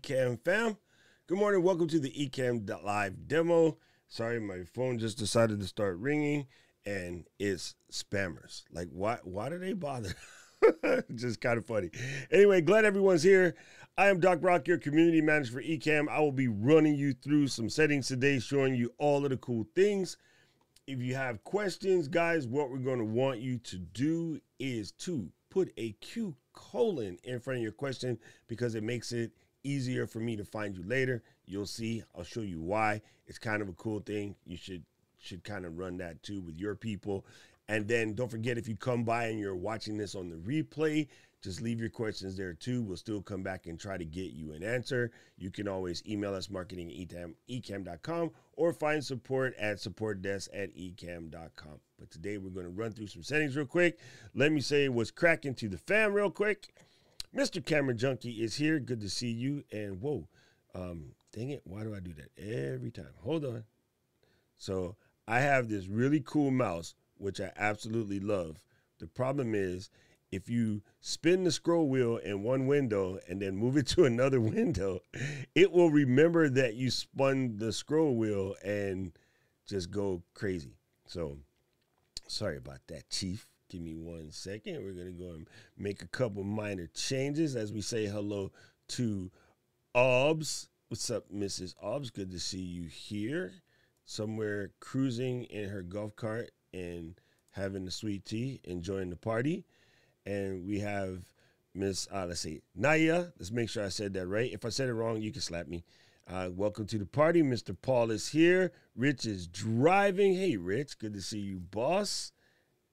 Ecamm fam. Good morning. Welcome to the Ecamm live demo. Sorry, my phone just decided to start ringing and it's spammers. Like, why, why do they bother? just kind of funny. Anyway, glad everyone's here. I am Doc Rock, your community manager for Ecamm. I will be running you through some settings today, showing you all of the cool things. If you have questions, guys, what we're going to want you to do is to put a Q colon in front of your question because it makes it easier for me to find you later. You'll see. I'll show you why. It's kind of a cool thing. You should should kind of run that too with your people. And then don't forget if you come by and you're watching this on the replay, just leave your questions there too. We'll still come back and try to get you an answer. You can always email us marketing at ecamm.com or find support at supportdesk at ecamm.com. But today we're going to run through some settings real quick. Let me say what's cracking to the fam real quick. Mr. Camera Junkie is here. Good to see you. And whoa, um, dang it, why do I do that every time? Hold on. So I have this really cool mouse, which I absolutely love. The problem is if you spin the scroll wheel in one window and then move it to another window, it will remember that you spun the scroll wheel and just go crazy. So sorry about that, Chief. Give me one second. We're gonna go and make a couple minor changes as we say hello to Obs. What's up, Mrs. Obs? Good to see you here. Somewhere cruising in her golf cart and having a sweet tea, enjoying the party. And we have Miss, let's see, Naya. Let's make sure I said that right. If I said it wrong, you can slap me. Uh, welcome to the party. Mr. Paul is here. Rich is driving. Hey, Rich. Good to see you, boss.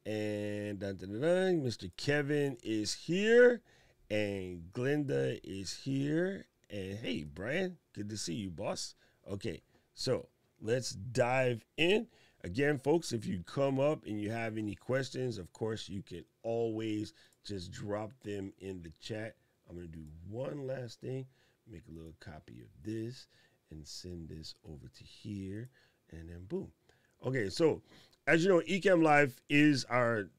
And dun, dun, dun, Mr. Kevin is here. And Glenda is here. And hey, Brian, good to see you, boss. Okay, so let's dive in. Again, folks, if you come up and you have any questions, of course, you can always just drop them in the chat. I'm going to do one last thing, make a little copy of this and send this over to here, and then boom. Okay, so as you know, Ecamm Live is our,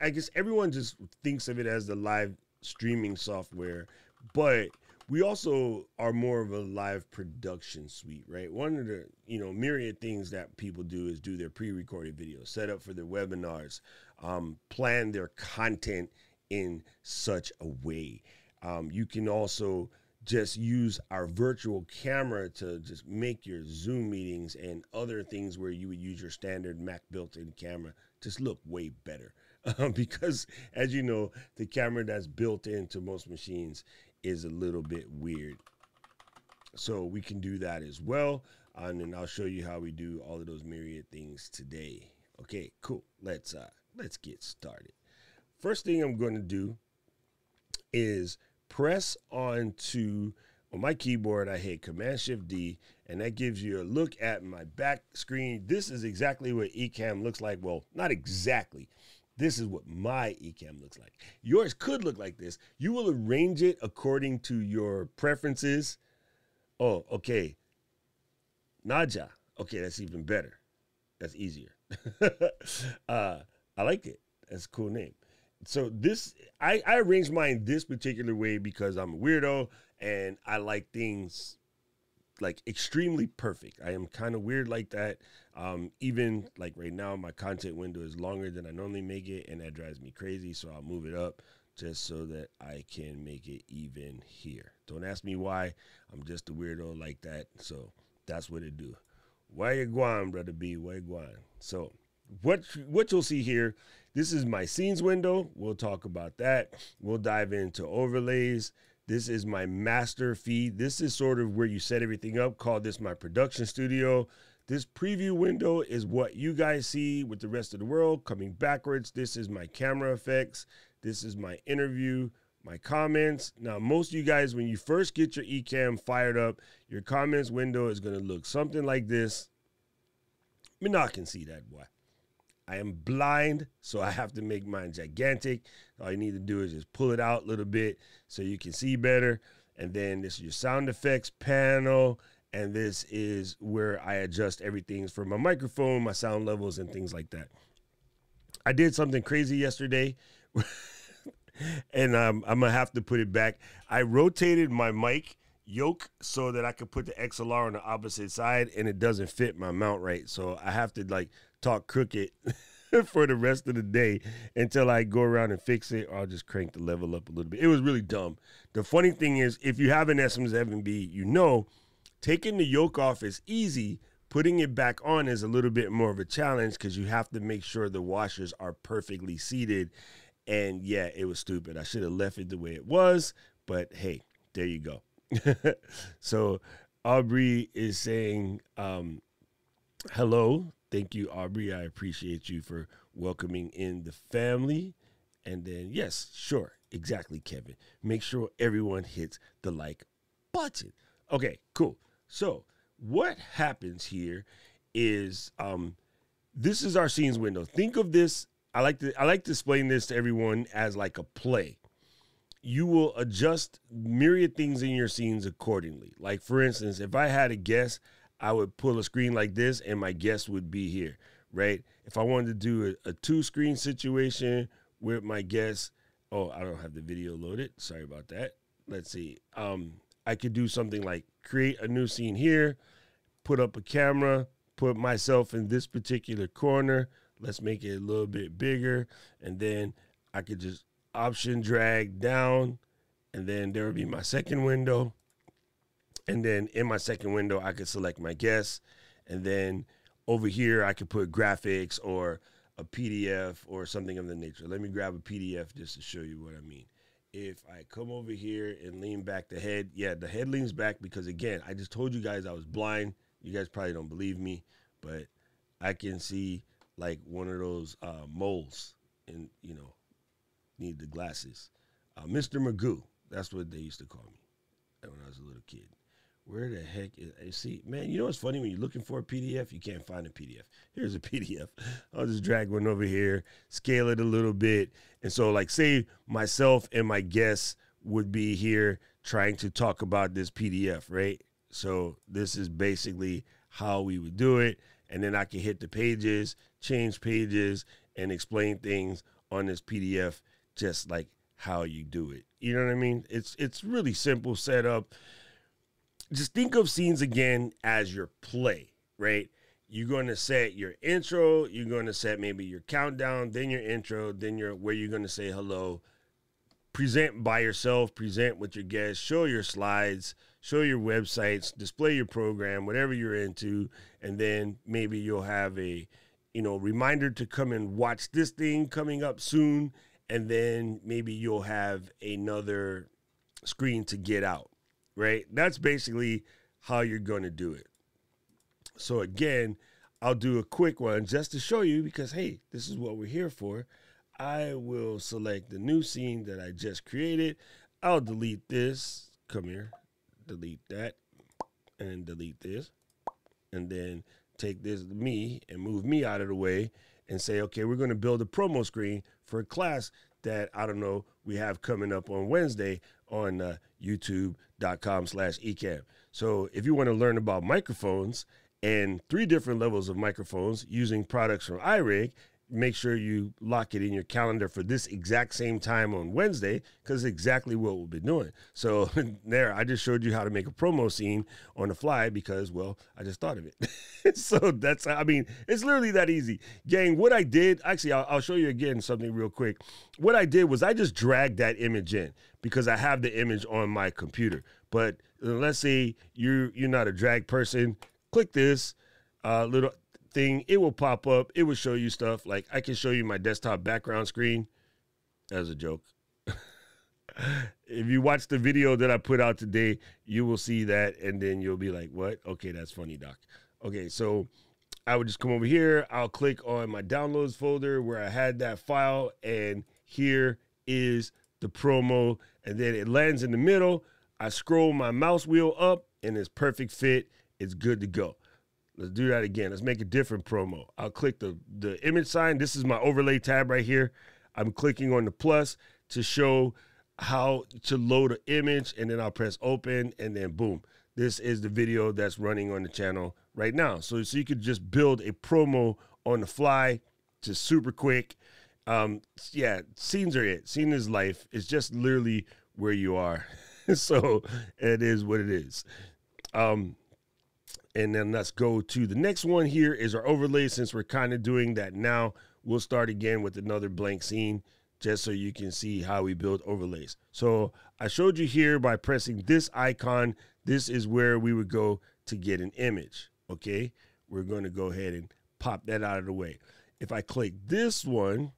I guess everyone just thinks of it as the live streaming software, but we also are more of a live production suite, right? One of the, you know, myriad things that people do is do their pre-recorded videos, set up for their webinars, um, plan their content in such a way. Um, you can also just use our virtual camera to just make your Zoom meetings and other things where you would use your standard Mac built-in camera just look way better. Um, because as you know, the camera that's built into most machines is a little bit weird. So we can do that as well. And then I'll show you how we do all of those myriad things today. Okay, cool. Let's uh let's get started. First thing I'm going to do is press onto on my keyboard I hit Command Shift D and that gives you a look at my back screen. This is exactly what Ecamm looks like. Well, not exactly. This is what my Ecamm looks like. Yours could look like this. You will arrange it according to your preferences. Oh, okay. Naja. Okay, that's even better. That's easier. uh, I like it. That's a cool name. So this, I, I arranged mine this particular way because I'm a weirdo and I like things like extremely perfect. I am kind of weird like that. Um, even like right now, my content window is longer than I normally make it, and that drives me crazy. So I'll move it up just so that I can make it even here. Don't ask me why. I'm just a weirdo like that. So that's what it do. Why you going, brother B? Why you going? So what what you'll see here, this is my scenes window. We'll talk about that. We'll dive into overlays. This is my master feed. This is sort of where you set everything up. Call this my production studio. This preview window is what you guys see with the rest of the world coming backwards. This is my camera effects. This is my interview, my comments. Now, most of you guys, when you first get your Ecamm fired up, your comments window is going to look something like this. Me not can see that, boy. I am blind, so I have to make mine gigantic. All you need to do is just pull it out a little bit so you can see better. And then this is your sound effects panel. And this is where I adjust everything for my microphone, my sound levels, and things like that. I did something crazy yesterday. and um, I'm gonna have to put it back. I rotated my mic yoke so that I could put the XLR on the opposite side, and it doesn't fit my mount right. So I have to like talk crooked for the rest of the day until I go around and fix it, or I'll just crank the level up a little bit. It was really dumb. The funny thing is, if you have an SM7B, you know taking the yoke off is easy. Putting it back on is a little bit more of a challenge because you have to make sure the washers are perfectly seated. And yeah, it was stupid. I should have left it the way it was, but hey, there you go. so Aubrey is saying, um, hello. Thank you, Aubrey. I appreciate you for welcoming in the family. And then, yes, sure, exactly, Kevin. Make sure everyone hits the like button. Okay, cool. So, what happens here is um, this is our scenes window. Think of this. I like to I like to explain this to everyone as like a play you will adjust myriad things in your scenes accordingly. Like for instance, if I had a guest, I would pull a screen like this and my guest would be here, right? If I wanted to do a, a two screen situation with my guest, oh, I don't have the video loaded. Sorry about that. Let's see. Um, I could do something like create a new scene here, put up a camera, put myself in this particular corner. Let's make it a little bit bigger. And then I could just option drag down, and then there would be my second window. And then in my second window, I could select my guests. And then over here, I could put graphics or a PDF or something of the nature. Let me grab a PDF just to show you what I mean. If I come over here and lean back the head, yeah, the head leans back because again, I just told you guys I was blind. You guys probably don't believe me, but I can see like one of those uh, moles and you know need the glasses. Uh, Mr. Magoo, that's what they used to call me when I was a little kid. Where the heck is I see, man, you know what's funny when you're looking for a PDF, you can't find a PDF. Here's a PDF. I'll just drag one over here, scale it a little bit. And so, like, say myself and my guests would be here trying to talk about this PDF, right? So this is basically how we would do it. And then I can hit the pages, change pages, and explain things on this PDF just like how you do it. You know what I mean? It's it's really simple setup. Just think of scenes again as your play, right? You're going to set your intro, you're going to set maybe your countdown, then your intro, then your where you're going to say hello. Present by yourself, present with your guests, show your slides, show your websites, display your program, whatever you're into, and then maybe you'll have a you know reminder to come and watch this thing coming up soon and then maybe you'll have another screen to get out, right? That's basically how you're going to do it. So again, I'll do a quick one just to show you because hey, this is what we're here for. I will select the new scene that I just created. I'll delete this. Come here. Delete that and delete this. And then take this me and move me out of the way and say, okay, we're going to build a promo screen for a class that I don't know we have coming up on Wednesday on uh, YouTube.com slash Ecamm. So if you want to learn about microphones and three different levels of microphones using products from iRig make sure you lock it in your calendar for this exact same time on Wednesday because exactly what we'll be doing. So there, I just showed you how to make a promo scene on the fly because, well, I just thought of it. so that's, I mean, it's literally that easy. Gang, what I did, actually, I'll, I'll show you again something real quick. What I did was I just dragged that image in because I have the image on my computer. But uh, let's say you're, you're not a drag person, click this uh, little thing, it will pop up. It will show you stuff. Like I can show you my desktop background screen as a joke. if you watch the video that I put out today, you will see that, and then you'll be like, "What? Okay, that's funny, Doc." Okay, so I would just come over here. I'll click on my downloads folder where I had that file, and here is the promo, and then it lands in the middle. I scroll my mouse wheel up, and it's perfect fit. It's good to go. Let's do that again. Let's make a different promo. I'll click the, the image sign. This is my overlay tab right here. I'm clicking on the plus to show how to load an image, and then I'll press open, and then boom. This is the video that's running on the channel right now. So, so you could just build a promo on the fly, just super quick. Um, yeah, scenes are it. Scene is life. It's just literally where you are. so it is what it is. Um, and then let's go to the next one here is our overlay. Since we're kind of doing that now, we'll start again with another blank scene just so you can see how we build overlays. So I showed you here by pressing this icon, this is where we would go to get an image, okay? We're gonna go ahead and pop that out of the way. If I click this one,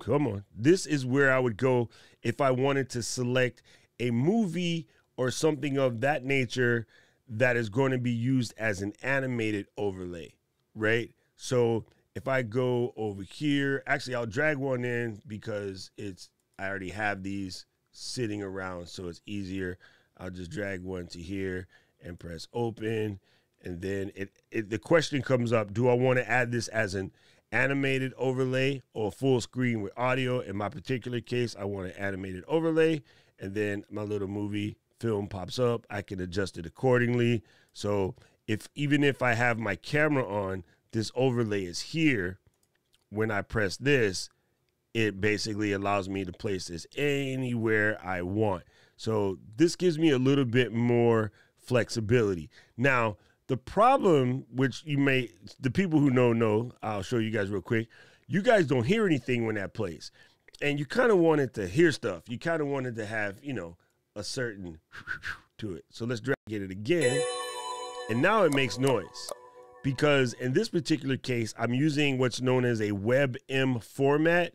come on, this is where I would go if I wanted to select a movie or something of that nature that is going to be used as an animated overlay, right? So if I go over here, actually I'll drag one in because it's I already have these sitting around, so it's easier. I'll just drag one to here and press open. And then it, it the question comes up, do I want to add this as an animated overlay or full screen with audio? In my particular case, I want an animated overlay. And then my little movie film pops up. I can adjust it accordingly. So if even if I have my camera on, this overlay is here. When I press this, it basically allows me to place this anywhere I want. So this gives me a little bit more flexibility. Now, the problem, which you may, the people who know, know, I'll show you guys real quick. You guys don't hear anything when that plays. And you kind of wanted to hear stuff. You kind of wanted to have, you know, a certain to it. So let's drag it again. And now it makes noise because in this particular case, I'm using what's known as a WebM format.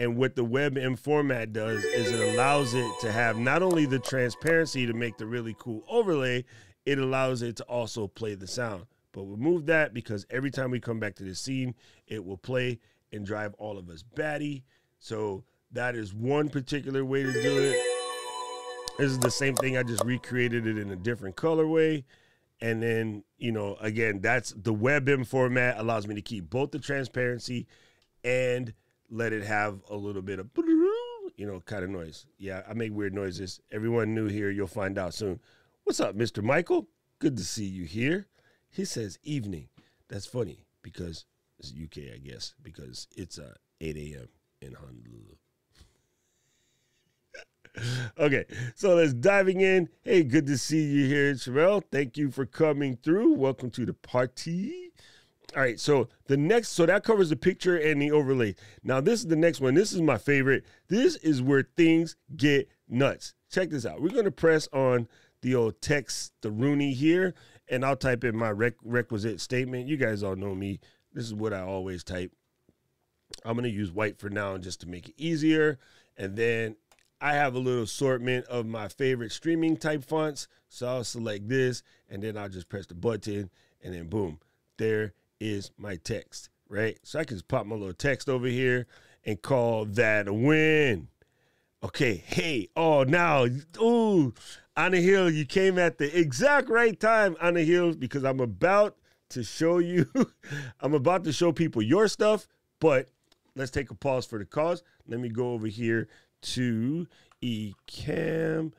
And what the WebM format does is it allows it to have not only the transparency to make the really cool overlay, it allows it to also play the sound. But we'll move that because every time we come back to the scene, it will play and drive all of us batty. So that is one particular way to do it. This is the same thing. I just recreated it in a different colorway. And then, you know, again, that's the WebM format allows me to keep both the transparency and let it have a little bit of, you know, kind of noise. Yeah, I make weird noises. Everyone new here, you'll find out soon. What's up, Mr. Michael? Good to see you here. He says evening. That's funny because it's UK, I guess, because it's uh, 8 a.m. in Honolulu. Okay, so let's diving in. Hey, good to see you here, Sherelle. Thank you for coming through. Welcome to the party. All right, so the next, so that covers the picture and the overlay. Now, this is the next one. This is my favorite. This is where things get nuts. Check this out. We're going to press on the old text, the Rooney here, and I'll type in my rec- requisite statement. You guys all know me. This is what I always type. I'm going to use white for now just to make it easier. And then I have a little assortment of my favorite streaming type fonts. So I'll select this and then I'll just press the button and then boom, there is my text, right? So I can just pop my little text over here and call that a win. Okay, hey, oh, now, ooh, Anna Hill, you came at the exact right time, Anna Hill, because I'm about to show you, I'm about to show people your stuff, but let's take a pause for the cause. Let me go over here to ecamm.tv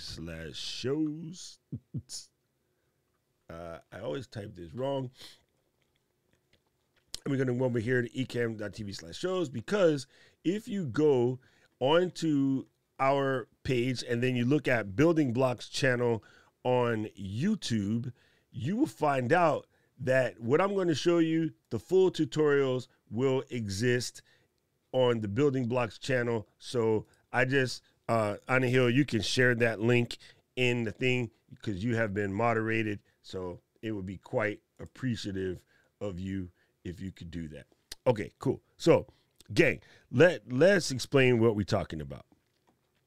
slash shows. Uh, I always type this wrong. And we're going to go over here to ecamm.tv slash shows because if you go onto our page and then you look at Building Blocks channel on YouTube, you will find out that what I'm going to show you, the full tutorials will exist on the Building Blocks channel. So I just, uh, Anna Hill, you can share that link in the thing because you have been moderated so it would be quite appreciative of you if you could do that. Okay, cool. So, gang, let let's explain what we're talking about.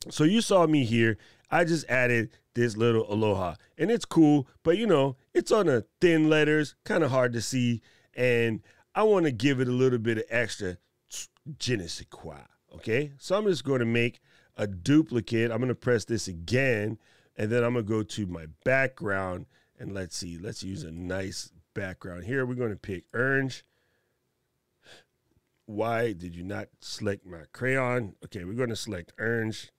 So you saw me here. I just added this little aloha, and it's cool, but you know, it's on a thin letters, kind of hard to see, and I want to give it a little bit of extra je ne sais quoi. Okay, so I'm just going to make a duplicate. I'm going to press this again, and then I'm going to go to my background and let's see, let's use a nice background here. We're going to pick orange. Why did you not select my crayon? Okay, we're going to select orange.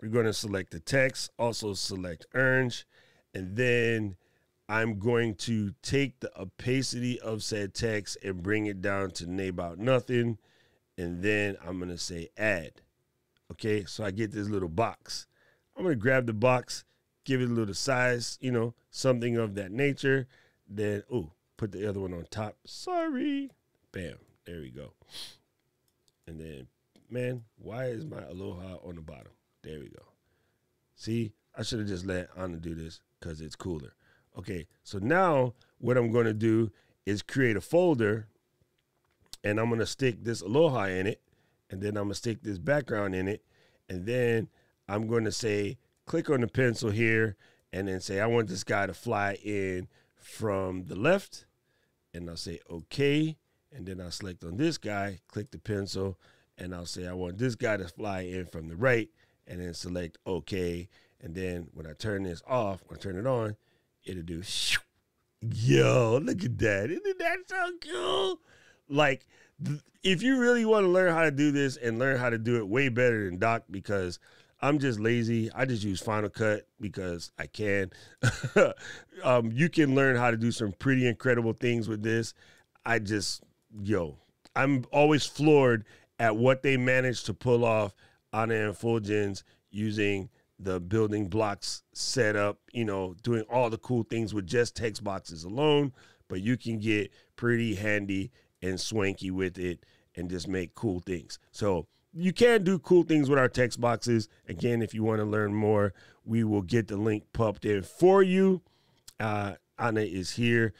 We're going to select the text, also select orange. And then I'm going to take the opacity of said text and bring it down to about nothing. And then I'm to say add. Okay, so I get this little box. I'm to grab the box, give it a little size, you know, something of that nature. Then, oh, put the other one on top. Sorry. Bam. There we go. And then, man, why is my aloha on the bottom? There we go. See, I should have just let Anna do this because it's cooler. Okay, so now what I'm to do is create a folder and I'm to stick this aloha in it and then I'm to stick this background in it and then I'm to say click on the pencil here and then say I want this guy to fly in from the left and I'll say okay and then I'll select on this guy click the pencil and I'll say I want this guy to fly in from the right and then select okay and then when I turn this off when I turn it on it'll do. Yo, look at that! Isn't that so cool? Like, if you really want to learn how to do this and learn how to do it way better than Doc, because I'm just lazy. I just use Final Cut because I can. um, you can learn how to do some pretty incredible things with this. I just, yo, I'm always floored at what they managed to pull off on the Fulgens using the building blocks set up, you know, doing all the cool things with just text boxes alone, but you can get pretty handy and swanky with it and just make cool things. So you can do cool things with our text boxes. Again, if you want to learn more, we will get the link popped in for you. Uh, Anna is here.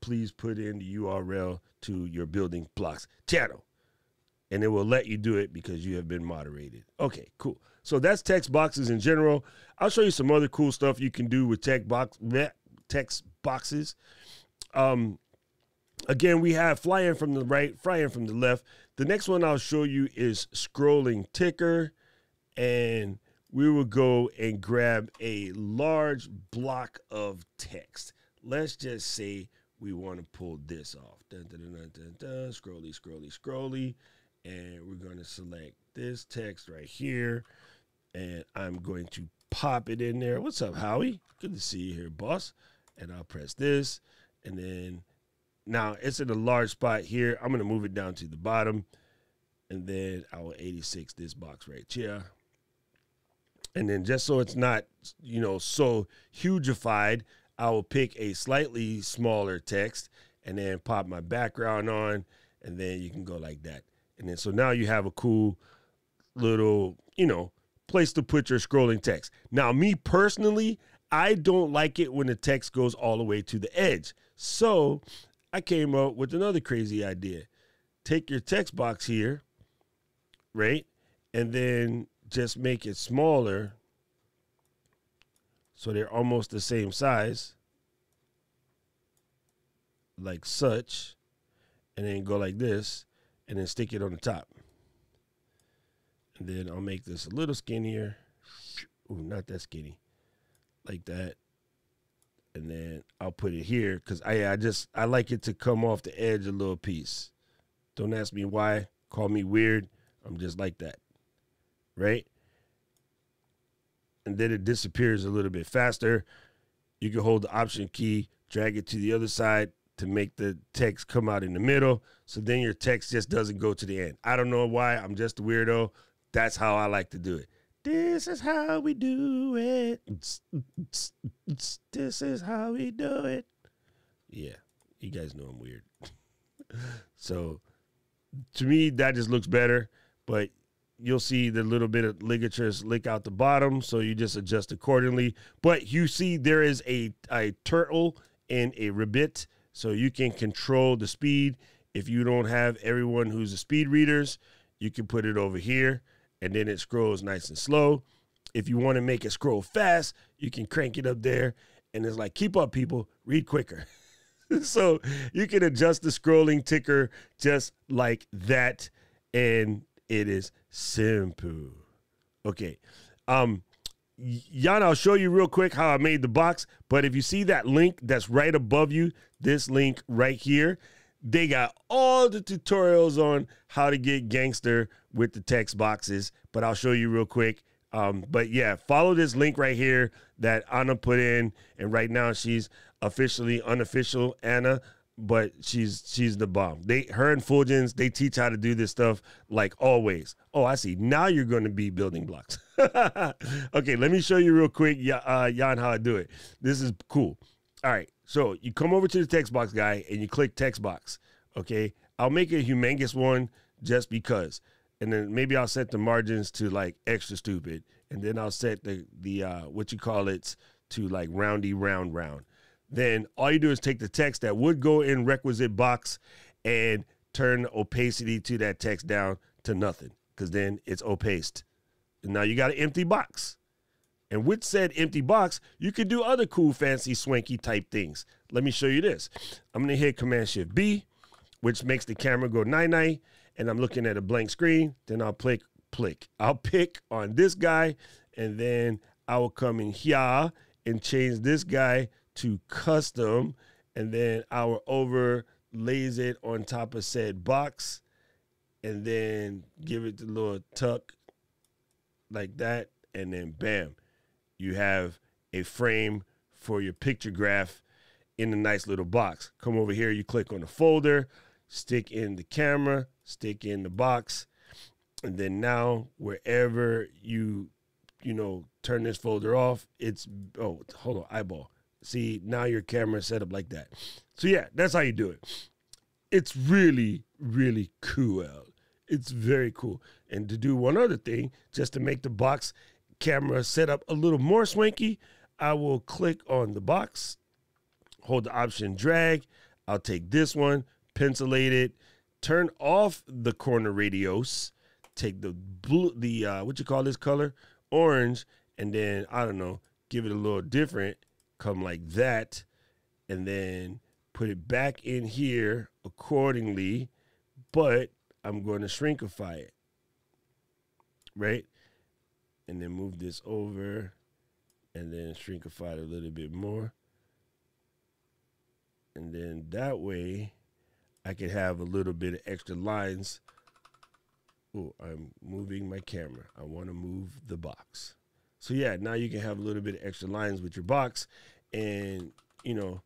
Please put in the URL to your building blocks channel and it will let you do it because you have been moderated. Okay, cool. So that's text boxes in general. I'll show you some other cool stuff you can do with text box text boxes. Um, again, we have flying from the right, flying from the left. The next one I'll show you is scrolling ticker, and we will go and grab a large block of text. Let's just say we want to pull this off. Dun, dun, dun, scrolly, scrolly, scrolly and we're going to select this text right here and I'm going to pop it in there. What's up, Howie? Good to see you here, boss. And I'll press this and then now it's in a large spot here. I'm to move it down to the bottom and then I will 86 this box right here. And then just so it's not, you know, so hugified, I will pick a slightly smaller text and then pop my background on and then you can go like that. And then so now you have a cool little, you know, place to put your scrolling text. Now, me personally, I don't like it when the text goes all the way to the edge. So I came up with another crazy idea. Take your text box here, right? And then just make it smaller so they're almost the same size, like such, and then go like this and then stick it on the top. And then I'll make this a little skinnier. Ooh, not that skinny. Like that. And then I'll put it here because I I just I like it to come off the edge a little piece. Don't ask me why. Call me weird. I'm just like that. Right? And then it disappears a little bit faster. You can hold the option key, drag it to the other side, to make the text come out in the middle. So then your text just doesn't go to the end. I don't know why. I'm just a weirdo. That's how I like to do it. This is how we do it. This is how we do it. Yeah, you guys know I'm weird. so to me, that just looks better. But you'll see the little bit of ligatures lick out the bottom, so you just adjust accordingly. But you see there is a, a turtle and a ribbit so you can control the speed. If you don't have everyone who's a speed readers, you can put it over here and then it scrolls nice and slow. If you want to make it scroll fast, you can crank it up there and it's like, keep up, people, read quicker. so you can adjust the scrolling ticker just like that. And it is simple. Okay. Um, Yana, I'll show you real quick how I made the box. But if you see that link that's right above you, this link right here, they got all the tutorials on how to get gangster with the text boxes. But I'll show you real quick. Um, but yeah, follow this link right here that Anna put in. And right now she's officially unofficial Anna, but she's she's the bomb. They her and Fulgens, they teach how to do this stuff like always. Oh, I see. Now you're going to be building blocks. okay, let me show you real quick, uh, Jan, how I do it. This is cool. All right, so you come over to the text box guy and you click text box. Okay, I'll make a humongous one just because, and then maybe I'll set the margins to like extra stupid, and then I'll set the the uh, what you call it to like roundy round round then all you do is take the text that would go in requisite box and turn opacity to that text down to nothing because then it's opaced. And now you got an empty box. And with said empty box, you can do other cool, fancy, swanky type things. Let me show you this. I'm to hit Command Shift B, which makes the camera go night night. And I'm looking at a blank screen. Then I'll click, click. I'll pick on this guy, and then I will come in here and change this guy to custom, and then I our overlays it on top of said box, and then give it the little tuck like that, and then bam, you have a frame for your picture graph in a nice little box. Come over here, you click on the folder, stick in the camera, stick in the box, and then now wherever you you know turn this folder off, it's oh hold on eyeball. See, now your camera is set up like that. So yeah, that's how you do it. It's really, really cool. It's very cool. And to do one other thing, just to make the box camera set up a little more swanky, I will click on the box, hold the option drag. I'll take this one, pencilate it, turn off the corner radios, take the blue, the uh, what you call this color, orange, and then I don't know, give it a little different come like that, and then put it back in here accordingly, but I'm going to shrinkify it, right? And then move this over and then shrinkify it a little bit more. And then that way I could have a little bit of extra lines. Oh, I'm moving my camera. I want to move the box. So yeah, now you can have a little bit of extra lines with your box and, you know,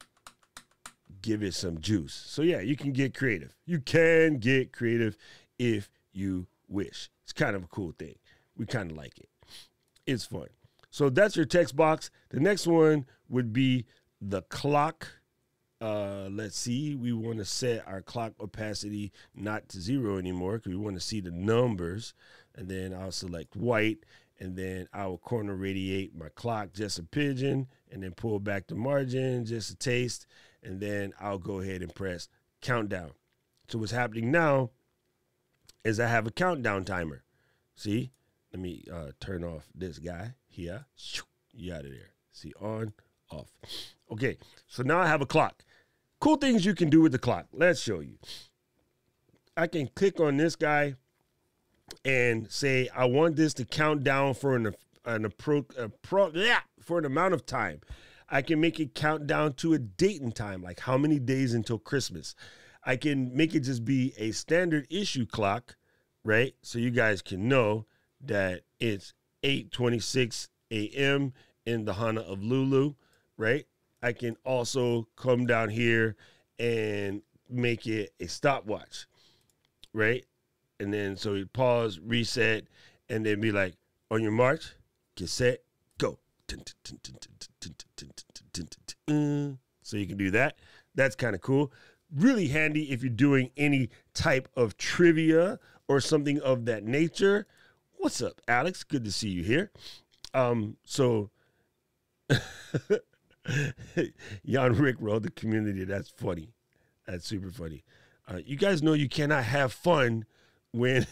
give it some juice. So yeah, you can get creative. You can get creative if you wish. It's kind of a cool thing. We kind of like it. It's fun. So that's your text box. The next one would be the clock. Uh, let's see. We want to set our clock opacity not to zero anymore because we want to see the numbers. And then I'll select white and then I will corner radiate my clock just a pigeon and then pull back the margin just a taste and then I'll go ahead and press countdown. So what's happening now is I have a countdown timer. See, let me uh, turn off this guy here. You out of there. See, on, off. Okay, so now I have a clock. Cool things you can do with the clock. Let's show you. I can click on this guy and say I want this to count down for an an appro, appro yeah, for an amount of time. I can make it count down to a date and time, like how many days until Christmas. I can make it just be a standard issue clock, right? So you guys can know that it's 8:26 a.m. in the Hana of Lulu, right? I can also come down here and make it a stopwatch, right? and then so he pause, reset, and then be like, on your march, get set, go. So you can do that. That's kind of cool. Really handy if you're doing any type of trivia or something of that nature. What's up, Alex? Good to see you here. Um, so Jan Rick wrote the community. That's funny. That's super funny. Uh, you guys know you cannot have fun when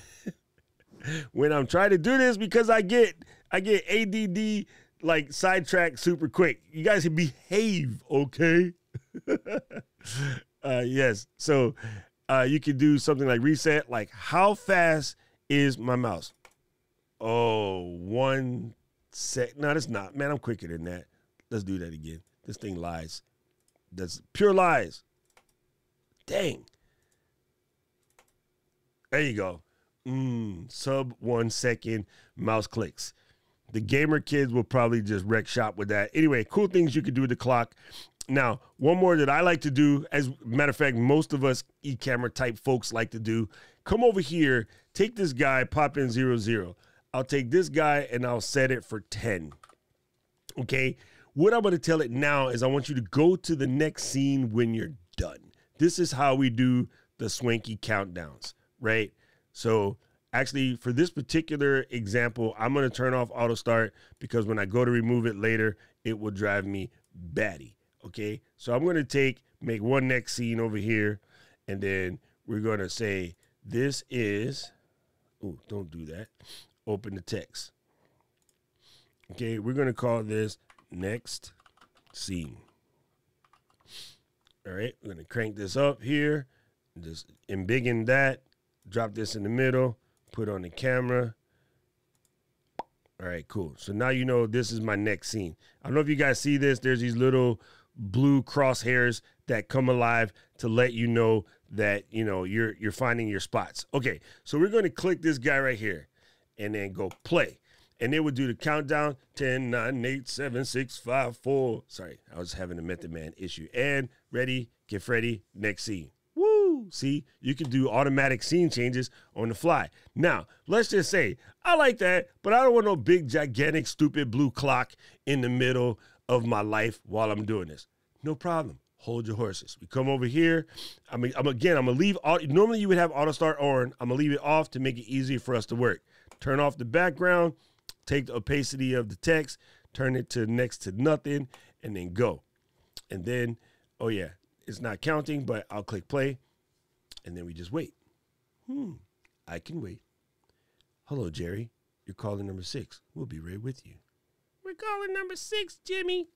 when I'm trying to do this because I get I get ADD like sidetracked super quick. You guys can behave, okay? uh, yes. So uh, you can do something like reset. Like, how fast is my mouse? Oh, one sec. No, that's not. Man, I'm quicker than that. Let's do that again. This thing lies. That's pure lies. Dang. There you go. Mm, sub one second mouse clicks. The gamer kids will probably just wreck shop with that. Anyway, cool things you can do with the clock. Now, one more that I like to do, as matter of fact, most of us e-camera type folks like to do, come over here, take this guy, pop in zero zero. I'll take this guy and I'll set it for 10. Okay. What I'm going to tell it now is I want you to go to the next scene when you're done. This is how we do the swanky countdowns, right? So actually for this particular example, I'm going to turn off auto start because when I go to remove it later, it will drive me batty. Okay. So I'm going to take, make one next scene over here, and then we're going to say, this is, oh, don't do that. Open the text. Okay. We're going to call this next scene. All right. We're going to crank this up here, just embiggen that, drop this in the middle, put on the camera. All right, cool. So now you know this is my next scene. I don't know if you guys see this. There's these little blue crosshairs that come alive to let you know that you know you're you're finding your spots. Okay, so we're going to click this guy right here and then go play. And they would do the countdown 10, 9, 8, 7, 6, 5, 4. Sorry, I was having a Method Man issue. And ready, get ready, next scene. Woo! See, you can do automatic scene changes on the fly. Now, let's just say, I like that, but I don't want no big, gigantic, stupid blue clock in the middle of my life while I'm doing this. No problem. Hold your horses. We come over here. I mean, I'm again, I'm gonna leave All, normally you would have auto start on. I'm gonna leave it off to make it easier for us to work. Turn off the background, take the opacity of the text, turn it to next to nothing, and then go. And then, oh yeah, it's not counting, but I'll click play, and then we just wait. Hmm, I can wait. Hello, Jerry. You're calling number six. We'll be right with you. We're calling number six, Jimmy.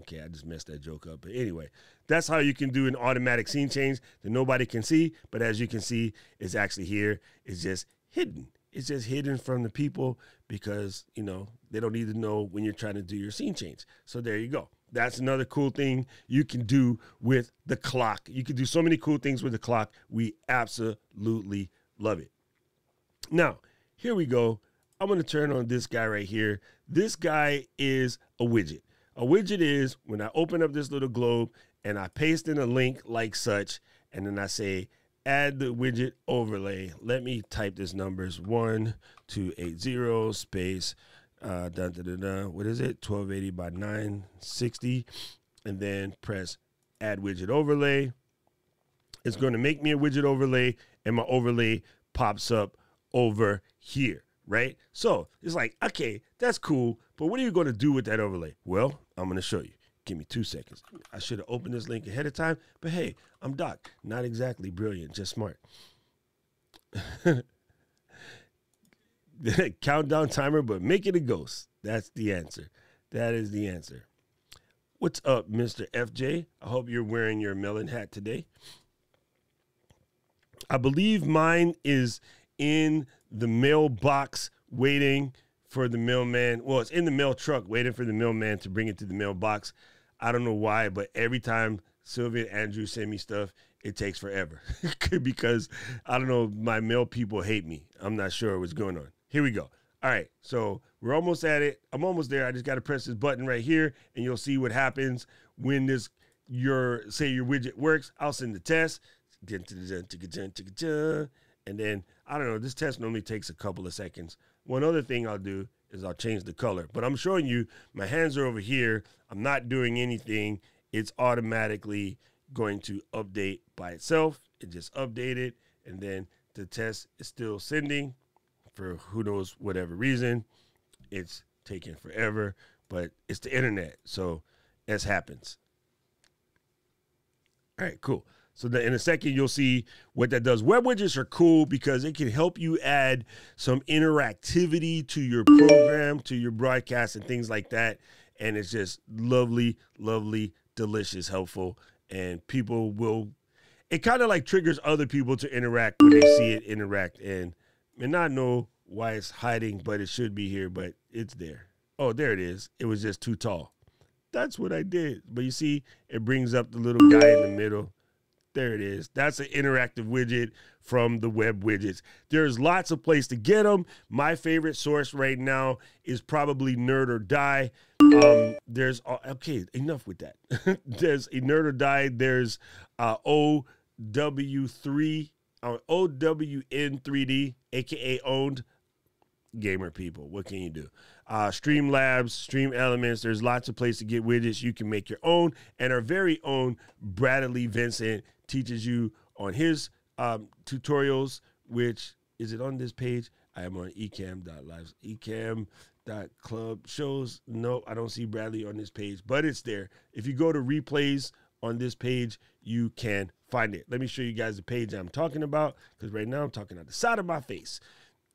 Okay, I just messed that joke up. But anyway, that's how you can do an automatic scene change that nobody can see. But as you can see, it's actually here. It's just hidden. It's just hidden from the people because, you know, they don't need to know when you're trying to do your scene change. So there you go. That's another cool thing you can do with the clock. You can do so many cool things with the clock. We absolutely love it. Now, here we go. I'm going to turn on this guy right here. This guy is a widget. A widget is when I open up this little globe and I paste in a link like such, and then I say, add the widget overlay. Let me type this numbers 1280 space, uh, da, da, da, da, what is it? 1280 by 960. And then press add widget overlay. It's going to make me a widget overlay, and my overlay pops up over here right? So it's like, okay, that's cool, but what are you going to do with that overlay? Well, I'm going to show you. Give me two seconds. I should have opened this link ahead of time, but hey, I'm Doc. Not exactly brilliant, just smart. Countdown timer, but make it a ghost. That's the answer. That is the answer. What's up, Mr. FJ? I hope you're wearing your melon hat today. I believe mine is in the mailbox waiting for the mailman. Well, it's in the mail truck waiting for the mailman to bring it to the mailbox. I don't know why, but every time Sylvia and Andrew send me stuff, it takes forever because I don't know. My mail people hate me. I'm not sure what's going on. Here we go. All right, so we're almost at it. I'm almost there. I just got to press this button right here, and you'll see what happens when this your say your widget works. I'll send the test. And then, I don't know, this test normally takes a couple of seconds. One other thing I'll do is I'll change the color. But I'm showing you my hands are over here. I'm not doing anything. It's automatically going to update by itself. It just updated. And then the test is still sending for who knows whatever reason. It's taking forever, but it's the internet. So as happens. All right, cool. So that in a second, you'll see what that does. Web widgets are cool because it can help you add some interactivity to your program, to your broadcast, and things like that. And it's just lovely, lovely, delicious, helpful. And people will, it kind of like triggers other people to interact when they see it interact. And may not know why it's hiding, but it should be here, but it's there. Oh, there it is. It was just too tall. That's what I did. But you see, it brings up the little guy in the middle there it is. That's an interactive widget from the web widgets. There's lots of places to get them. My favorite source right now is probably Nerd or Die Um, there's uh, okay, enough with that. there's a nerd or die. There's uh, OW3, uh, OWN3D, aka owned gamer people. What can you do? Uh, Streamlabs, Stream Elements. There's lots of places to get widgets. You can make your own, and our very own Bradley Vincent teaches you on his um, tutorials. Which is it on this page? I am on ecamm.live, ecamm.club shows. No, I don't see Bradley on this page, but it's there. If you go to replays on this page, you can find it. Let me show you guys the page I'm talking about because right now I'm talking out the side of my face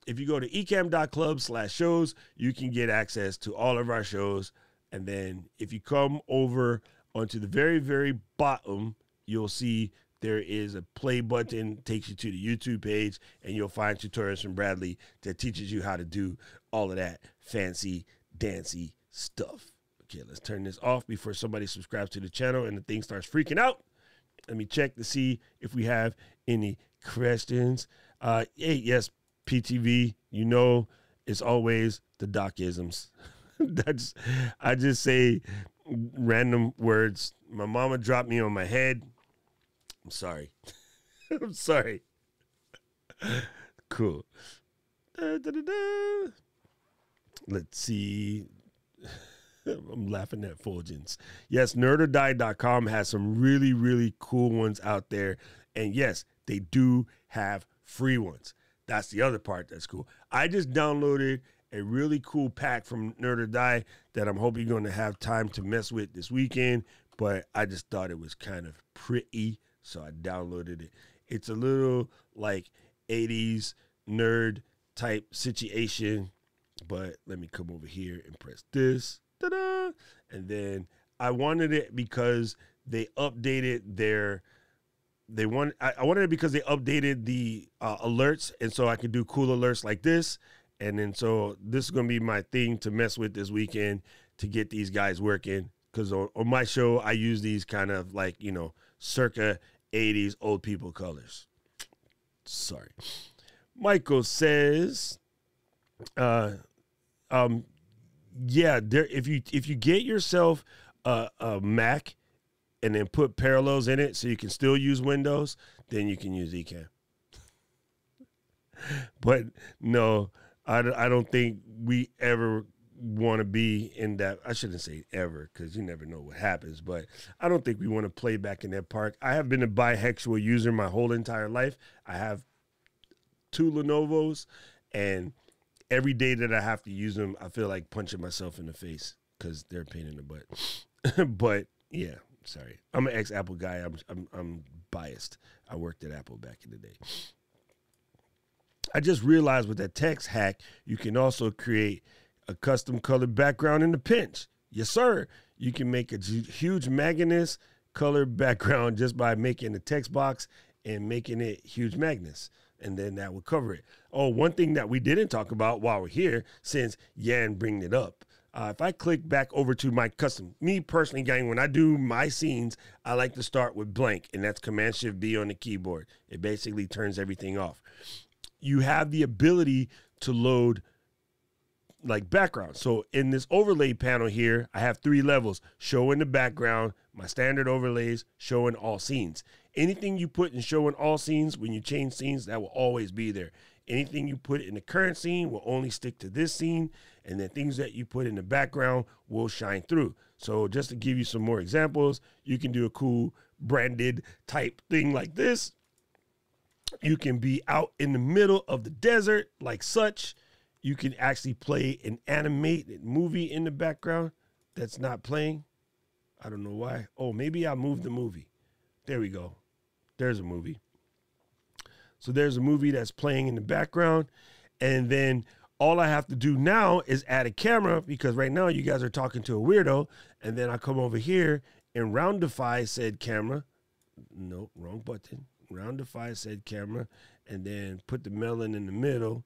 if you go to ecamm.club slash shows, you can get access to all of our shows. And then if you come over onto the very, very bottom, you'll see there is a play button, takes you to the YouTube page, and you'll find tutorials from Bradley that teaches you how to do all of that fancy, dancy stuff. Okay, let's turn this off before somebody subscribes to the channel and the thing starts freaking out. Let me check to see if we have any questions. Uh, hey, yes, PTV, you know, it's always the docisms. That's I just say random words. My mama dropped me on my head. I'm sorry. I'm sorry. cool. Da, da, da, Let's see. I'm laughing at Fulgence. Yes, nerdordie.com has some really, really cool ones out there. And yes, they do have free ones. That's the other part that's cool. I just downloaded a really cool pack from Nerd Die that I'm hoping you're going to have time to mess with this weekend, but I just thought it was kind of pretty, so I downloaded it. It's a little like 80s nerd type situation, but let me come over here and press this. Ta-da! And then I wanted it because they updated their they want I, I wanted it because they updated the uh, alerts and so I could do cool alerts like this and then so this is gonna be my thing to mess with this weekend to get these guys working because on, on my show I use these kind of like you know circa 80s old people colors sorry Michael says uh um yeah there if you if you get yourself a, a Mac and then put parallels in it so you can still use Windows, then you can use Ecamm. but no, I, I don't think we ever want to be in that. I shouldn't say ever because you never know what happens, but I don't think we want to play back in that park. I have been a bihexual user my whole entire life. I have two Lenovo's, and every day that I have to use them, I feel like punching myself in the face because they're a pain in the butt. but yeah, Sorry, I'm an ex Apple guy. I'm, I'm I'm biased. I worked at Apple back in the day. I just realized with that text hack, you can also create a custom colored background in the pinch. Yes, sir. You can make a huge Magnus colored background just by making the text box and making it huge Magnus. And then that would cover it. Oh, one thing that we didn't talk about while we're here, since Yan bringing it up, uh, if I click back over to my custom, me personally, gang, when I do my scenes, I like to start with blank, and that's Command Shift B on the keyboard. It basically turns everything off. You have the ability to load like background. So in this overlay panel here, I have three levels showing the background, my standard overlays, showing all scenes. Anything you put in showing all scenes, when you change scenes, that will always be there. Anything you put in the current scene will only stick to this scene, and then things that you put in the background will shine through. So, just to give you some more examples, you can do a cool branded type thing like this. You can be out in the middle of the desert, like such. You can actually play an animated movie in the background that's not playing. I don't know why. Oh, maybe I moved the movie. There we go. There's a movie. So there's a movie that's playing in the background. And then all I have to do now is add a camera because right now you guys are talking to a weirdo. And then I come over here and roundify said camera. Nope, wrong button. Roundify said camera. And then put the melon in the middle.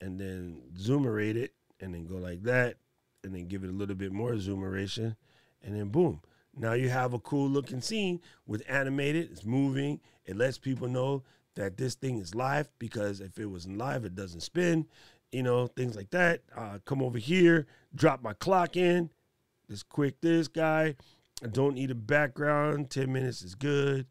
And then zoomerate it. And then go like that. And then give it a little bit more zoomeration. And then boom. Now you have a cool looking scene with animated, it's moving. It lets people know that this thing is live because if it wasn't live, it doesn't spin, you know, things like that. Uh, come over here, drop my clock in, Let's quick this guy. I don't need a background. 10 minutes is good.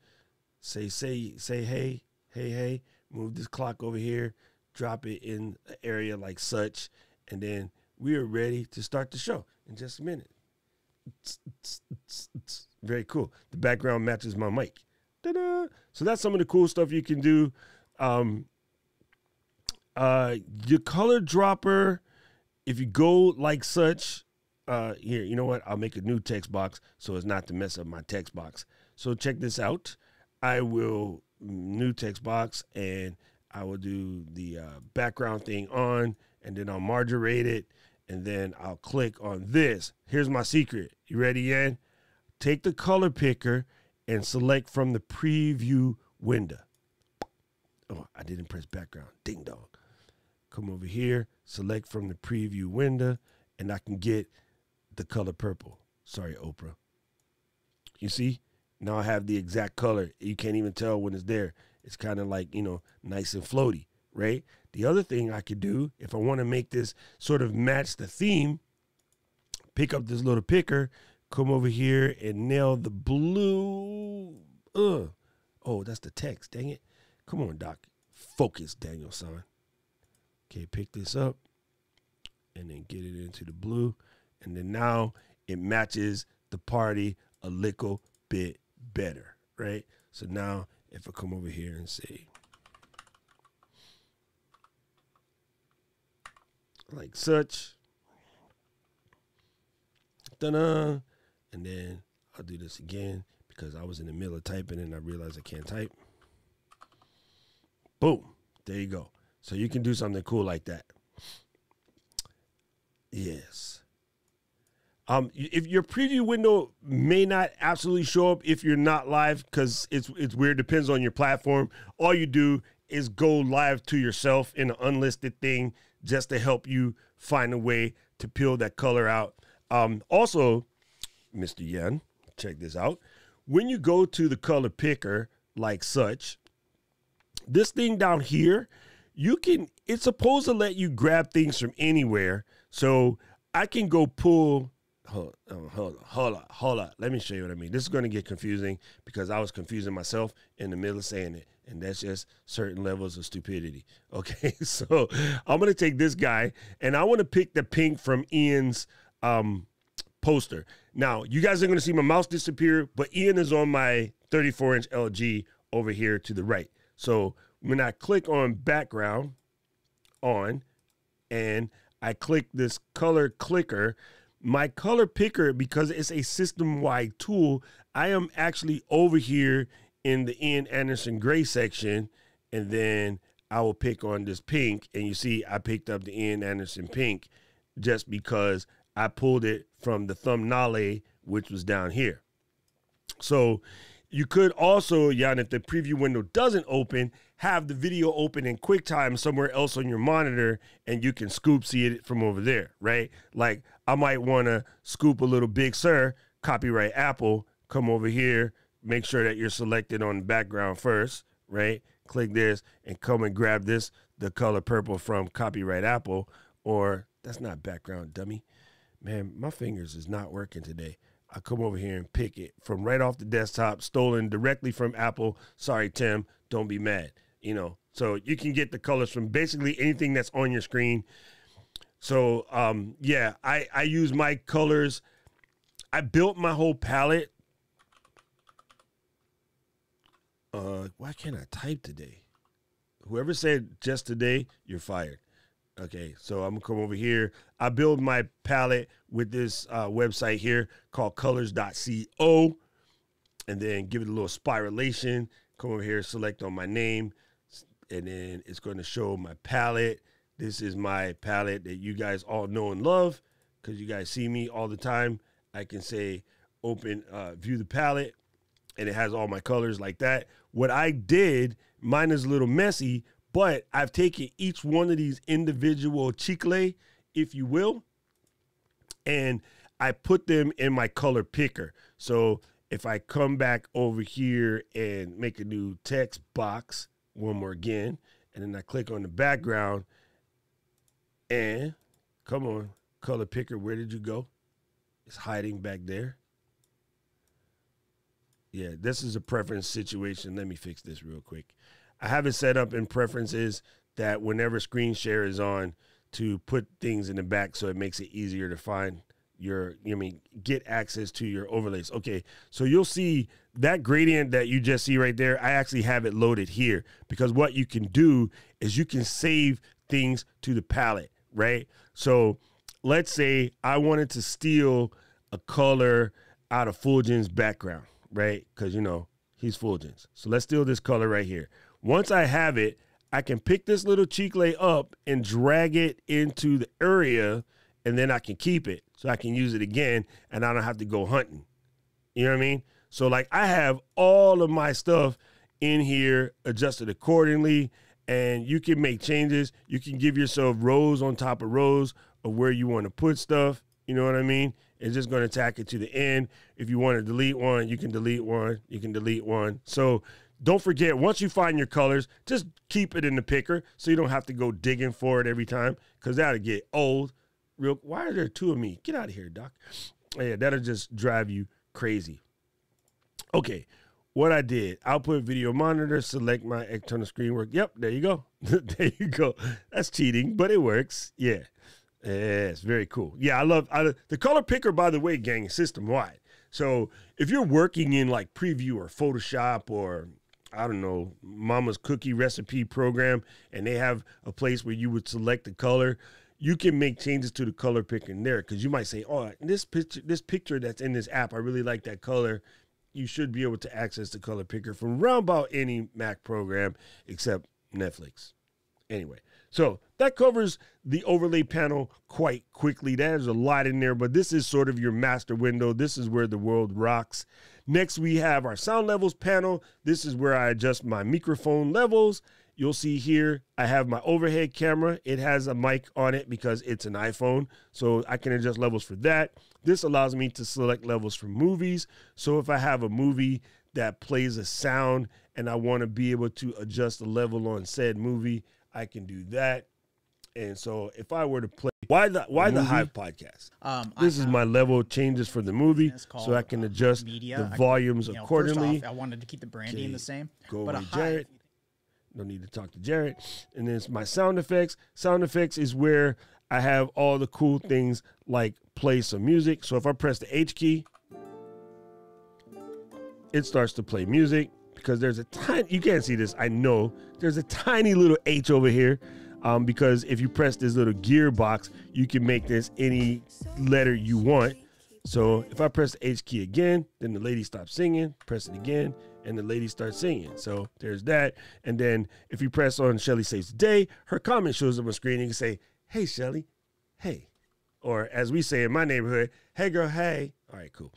Say, say, say, hey, hey, hey. Move this clock over here. Drop it in an area like such. And then we are ready to start the show in just a minute. Very cool. The background matches my mic. Ta-da! So that's some of the cool stuff you can do. Um, uh, your color dropper, if you go like such, uh, here, you know what? I'll make a new text box so as not to mess up my text box. So check this out. I will new text box and I will do the uh, background thing on and then I'll margarate it and then I'll click on this. Here's my secret. You ready, Yan? Take the color picker and select from the preview window. Oh, I didn't press background. Ding dong. Come over here, select from the preview window, and I can get the color purple. Sorry, Oprah. You see? Now I have the exact color. You can't even tell when it's there. It's kind of like, you know, nice and floaty, right? The other thing I could do, if I want to make this sort of match the theme, pick up this little picker, come over here and nail the blue. Uh. Oh, that's the text. Dang it. Come on, Doc. Focus, Daniel-san. Okay, pick this up and then get it into the blue. And then now it matches the party a little bit better, right? So now if I come over here and say, like such, da and then I'll do this again because I was in the middle of typing and I realized I can't type. Boom, there you go. So you can do something cool like that. Yes. Um, if your preview window may not absolutely show up if you're not live because it's it's weird. Depends on your platform. All you do is go live to yourself in an unlisted thing just to help you find a way to peel that color out. Um, also, Mr. Yen, check this out. When you go to the color picker like such, this thing down here, you can. It's supposed to let you grab things from anywhere. So I can go pull hold, on, hold, on, hold on, hold on. Let me show you what I mean. This is going to get confusing because I was confusing myself in the middle of saying it. And that's just certain levels of stupidity. Okay. So I'm going to take this guy and I want to pick the pink from Ian's um, poster. Now, you guys are going to see my mouse disappear, but Ian is on my 34 inch LG over here to the right. So when I click on background on and I click this color clicker, my color picker, because it's a system wide tool, I am actually over here in the Ian Anderson Gray section, and then I will pick on this pink. And you see, I picked up the Ian Anderson pink just because I pulled it from the thumbnail, which was down here. So you could also, Jan, if the preview window doesn't open, have the video open in QuickTime somewhere else on your monitor and you can scoop see it from over there, right? Like I might want to scoop a little Big Sur, copyright Apple, come over here, make sure that you're selected on background first, right? Click this and come and grab this, the color purple from copyright Apple, or that's not background, dummy. Man, my fingers is not working today. I come over here and pick it from right off the desktop, stolen directly from Apple. Sorry, Tim, don't be mad. You know, so you can get the colors from basically anything that's on your screen. So um, yeah, I I use my colors. I built my whole palette. Uh, why can't I type today? Whoever said just today, you're fired. Okay, so I'm gonna come over here. I build my palette with this uh, website here called coolors.co and then give it a little spiralation. Come over here, select on my name, and then it's going to show my palette. This is my palette that you guys all know and love because you guys see me all the time. I can say open, uh, view the palette, and it has all my colors like that. What I did, mine is a little messy, but I've taken each one of these individual chicle, if you will, and I put them in my color picker. So if I come back over here and make a new text box one more again, and then I click on the background and come on, color picker, where did you go? It's hiding back there. Yeah, this is a preference situation. Let me fix this real quick. I have it set up in preferences that whenever screen share is on to put things in the back so it makes it easier to find your I mean get access to your overlays. Okay, so you'll see that gradient that you just see right there. I actually have it loaded here because what you can do is you can save things to the palette, right? So let's say I wanted to steal a color out of Fulgen's background right? Because, you know, he's Fulgens. So let's steal this color right here. Once I have it, I can pick this little cheek lay up and drag it into the area, and then I can keep it. So I can use it again, and I don't have to go hunting. You know what I mean? So, like, I have all of my stuff in here adjusted accordingly, and you can make changes. You can give yourself rows on top of rows of where you want to put stuff. You know what I mean? It's just going to tack it to the end. If you want to delete one, you can delete one. You can delete one. So don't forget, once you find your colors, just keep it in the picker so you don't have to go digging for it every time because that'll get old. Real, why are there two of me? Get out of here, Doc. Yeah, that'll just drive you crazy. Okay, what I did, output video monitor, select my external screen work. Yep, there you go. there you go. That's cheating, but it works. Yeah. Yeah, it's very cool. Yeah, I love I, the color picker. By the way, gang, system wide. So if you're working in like Preview or Photoshop or I don't know Mama's Cookie Recipe program, and they have a place where you would select the color, you can make changes to the color picker in there because you might say, "Oh, this picture, this picture that's in this app, I really like that color." You should be able to access the color picker from around about any Mac program except Netflix. Anyway, so that covers the overlay panel quite quickly. There's a lot in there, but this is sort of your master window. This is where the world rocks. Next, we have our sound levels panel. This is where I adjust my microphone levels. You'll see here, I have my overhead camera. It has a mic on it because it's an iPhone, so I can adjust levels for that. This allows me to select levels for movies. So if I have a movie that plays a sound and I want to be able to adjust the level on said movie, I can do that. And so if I were to play why the why the, the Hive podcast? Um, this I, is my level changes for the movie, so I can uh, adjust media. the volumes I, you know, accordingly. Off, I wanted to keep the branding okay. the same. Go but away, Jared. No need to talk to Jared. And then it's my sound effects. Sound effects is where I have all the cool things like play some music. So if I press the H key, it starts to play music because there's a tiny, you can't see this, I know. There's a tiny little H over here um, because if you press this little gear box, you can make this any letter you want. So if I press the H key again, then the lady stops singing, press it again, and the lady starts singing. So there's that. And then if you press on Shelly Saves the Day, her comment shows up on screen. And You can say, Hey, Shelly, hey. Or as we say in my neighborhood, Hey, girl, hey. All right, cool.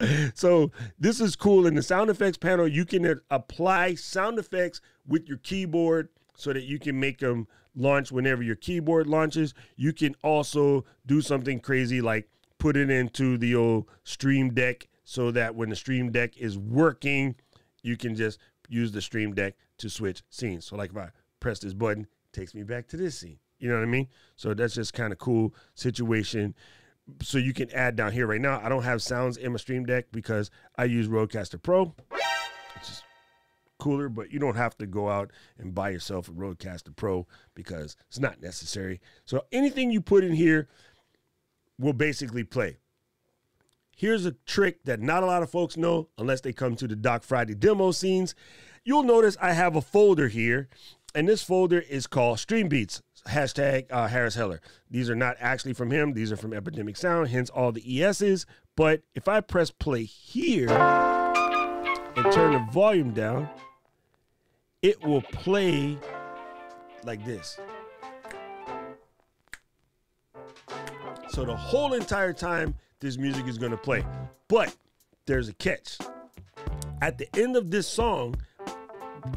so this is cool. In the sound effects panel, you can apply sound effects with your keyboard so that you can make them launch whenever your keyboard launches. You can also do something crazy like put it into the old Stream Deck so that when the Stream Deck is working, you can just use the Stream Deck to switch scenes. So like if I press this button, it takes me back to this scene. You know what I mean? So that's just kind of cool situation so you can add down here right now. I don't have sounds in my Stream Deck because I use Rodecaster Pro. It's just cooler, but you don't have to go out and buy yourself a Rodecaster Pro because it's not necessary. So anything you put in here will basically play. Here's a trick that not a lot of folks know unless they come to the Doc Friday demo scenes. You'll notice I have a folder here, and this folder is called Stream Beats hashtag uh, Harris Heller. These are not actually from him. These are from Epidemic Sound, hence all the ESs. But if I press play here and turn the volume down, it will play like this. So the whole entire time this music is going to play. But there's a catch. At the end of this song,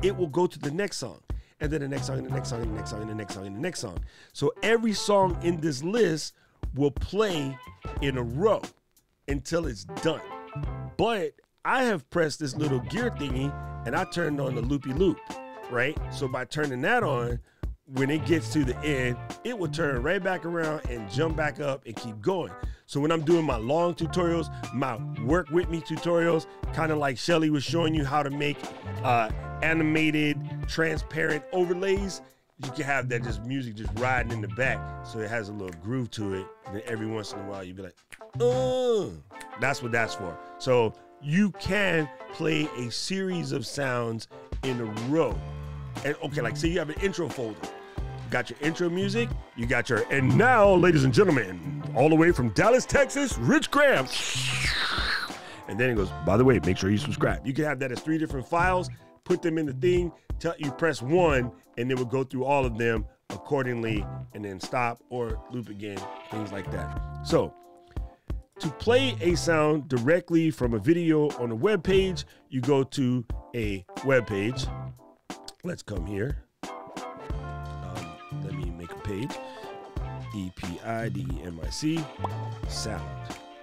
it will go to the next song and then the next song, and the next song, and the next song, and the next song, and the next song. So every song in this list will play in a row until it's done. But I have pressed this little gear thingy and I turned on the loopy loop, right? So by turning that on, when it gets to the end, it will turn right back around and jump back up and keep going. So when I'm doing my long tutorials, my work with me tutorials, kind of like Shelly was showing you how to make uh, animated, transparent overlays, you can have that just music just riding in the back, so it has a little groove to it. And then every once in a while, you'd be like, "Oh," that's what that's for. So you can play a series of sounds in a row. And okay, like say you have an intro folder. You got your intro music, you got your and now, ladies and gentlemen, all the way from Dallas, Texas, Rich Graham. And then it goes, by the way, make sure you subscribe. You can have that as three different files, put them in the thing, tell you press one, and it will go through all of them accordingly and then stop or loop again, things like that. So, to play a sound directly from a video on a web page, you go to a web page. Let's come here. E P I D E M I C sound.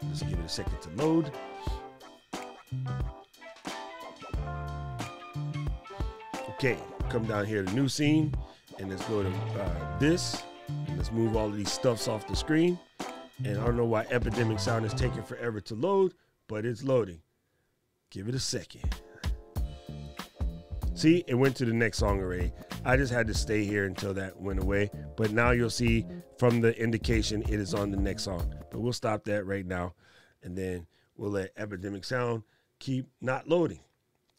Let's give it a second to load. Okay, come down here to new scene and let's go to uh, this and let's move all of these stuffs off the screen. And I don't know why Epidemic Sound is taking forever to load, but it's loading. Give it a second. See, it went to the next song array. I just had to stay here until that went away. But now you'll see from the indication it is on the next song. But we'll stop that right now. And then we'll let Epidemic Sound keep not loading.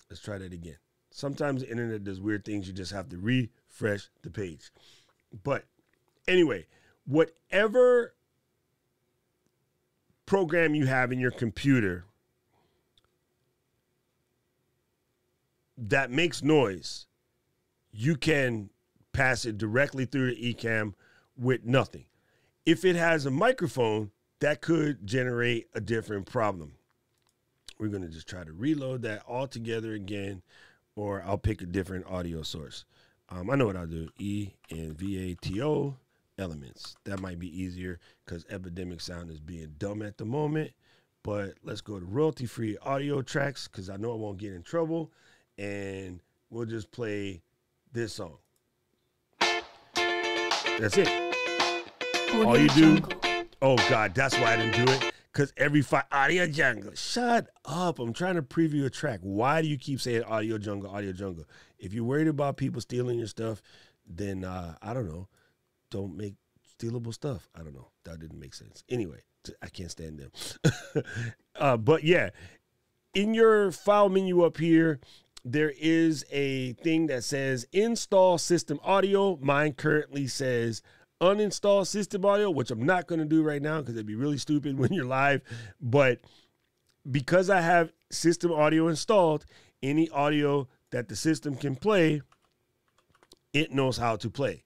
Let's try that again. Sometimes the internet does weird things. You just have to refresh the page. But anyway, whatever program you have in your computer that makes noise, you can pass it directly through the Ecamm with nothing. If it has a microphone, that could generate a different problem. We're going to just try to reload that all together again, or I'll pick a different audio source. Um, I know what I'll do E and V A T O elements. That might be easier because Epidemic Sound is being dumb at the moment. But let's go to royalty free audio tracks because I know I won't get in trouble. And we'll just play this song. That's it. All you do. Oh, God, that's why I didn't do it. Because every five, Audio Jungle. Shut up. I'm trying to preview a track. Why do you keep saying Audio Jungle, Audio Jungle? If you're worried about people stealing your stuff, then uh, I don't know don't make stealable stuff. I don't know. That didn't make sense. Anyway, I can't stand them. uh, but yeah, in your file menu up here, there is a thing that says install system audio. Mine currently says uninstall system audio, which I'm not going to do right now because it'd be really stupid when you're live. But because I have system audio installed, any audio that the system can play, it knows how to play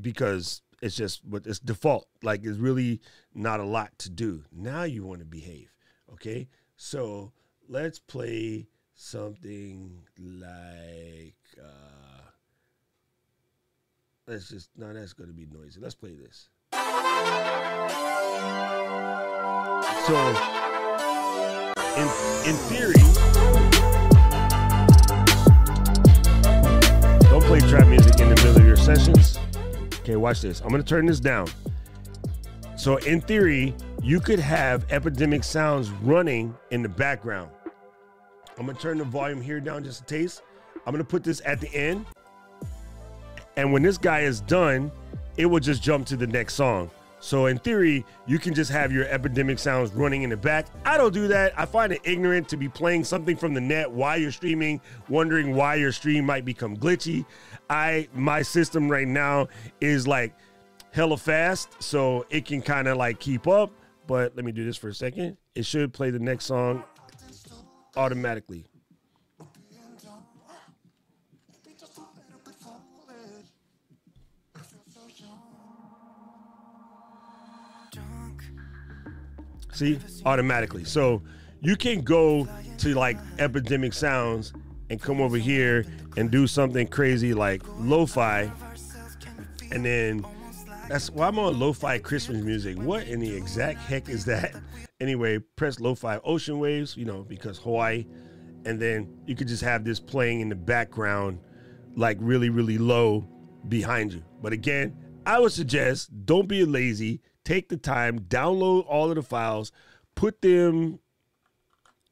because it's just what it's default. Like it's really not a lot to do. Now you want to behave. Okay. So let's play something like uh let's just no that's gonna be noisy. Let's play this. So in in theory don't play trap music in the middle of your sessions Okay, watch this. I'm gonna turn this down. So in theory, you could have epidemic sounds running in the background. I'm gonna turn the volume here down just a taste. I'm gonna put this at the end. And when this guy is done, it will just jump to the next song. So in theory, you can just have your epidemic sounds running in the back. I don't do that. I find it ignorant to be playing something from the net while you're streaming, wondering why your stream might become glitchy. I my system right now is like hella fast, so it can kind of like keep up. But let me do this for a second. It should play the next song automatically. See, automatically. So you can go to like epidemic sounds and come over here and do something crazy like lo-fi and then that's why I'm on lo-fi Christmas music. What in the exact heck is that? Anyway, press lo-fi ocean waves, you know, because Hawaii, and then you could just have this playing in the background, like really, really low, behind you. But again, I would suggest don't be lazy. Take the time, download all of the files, put them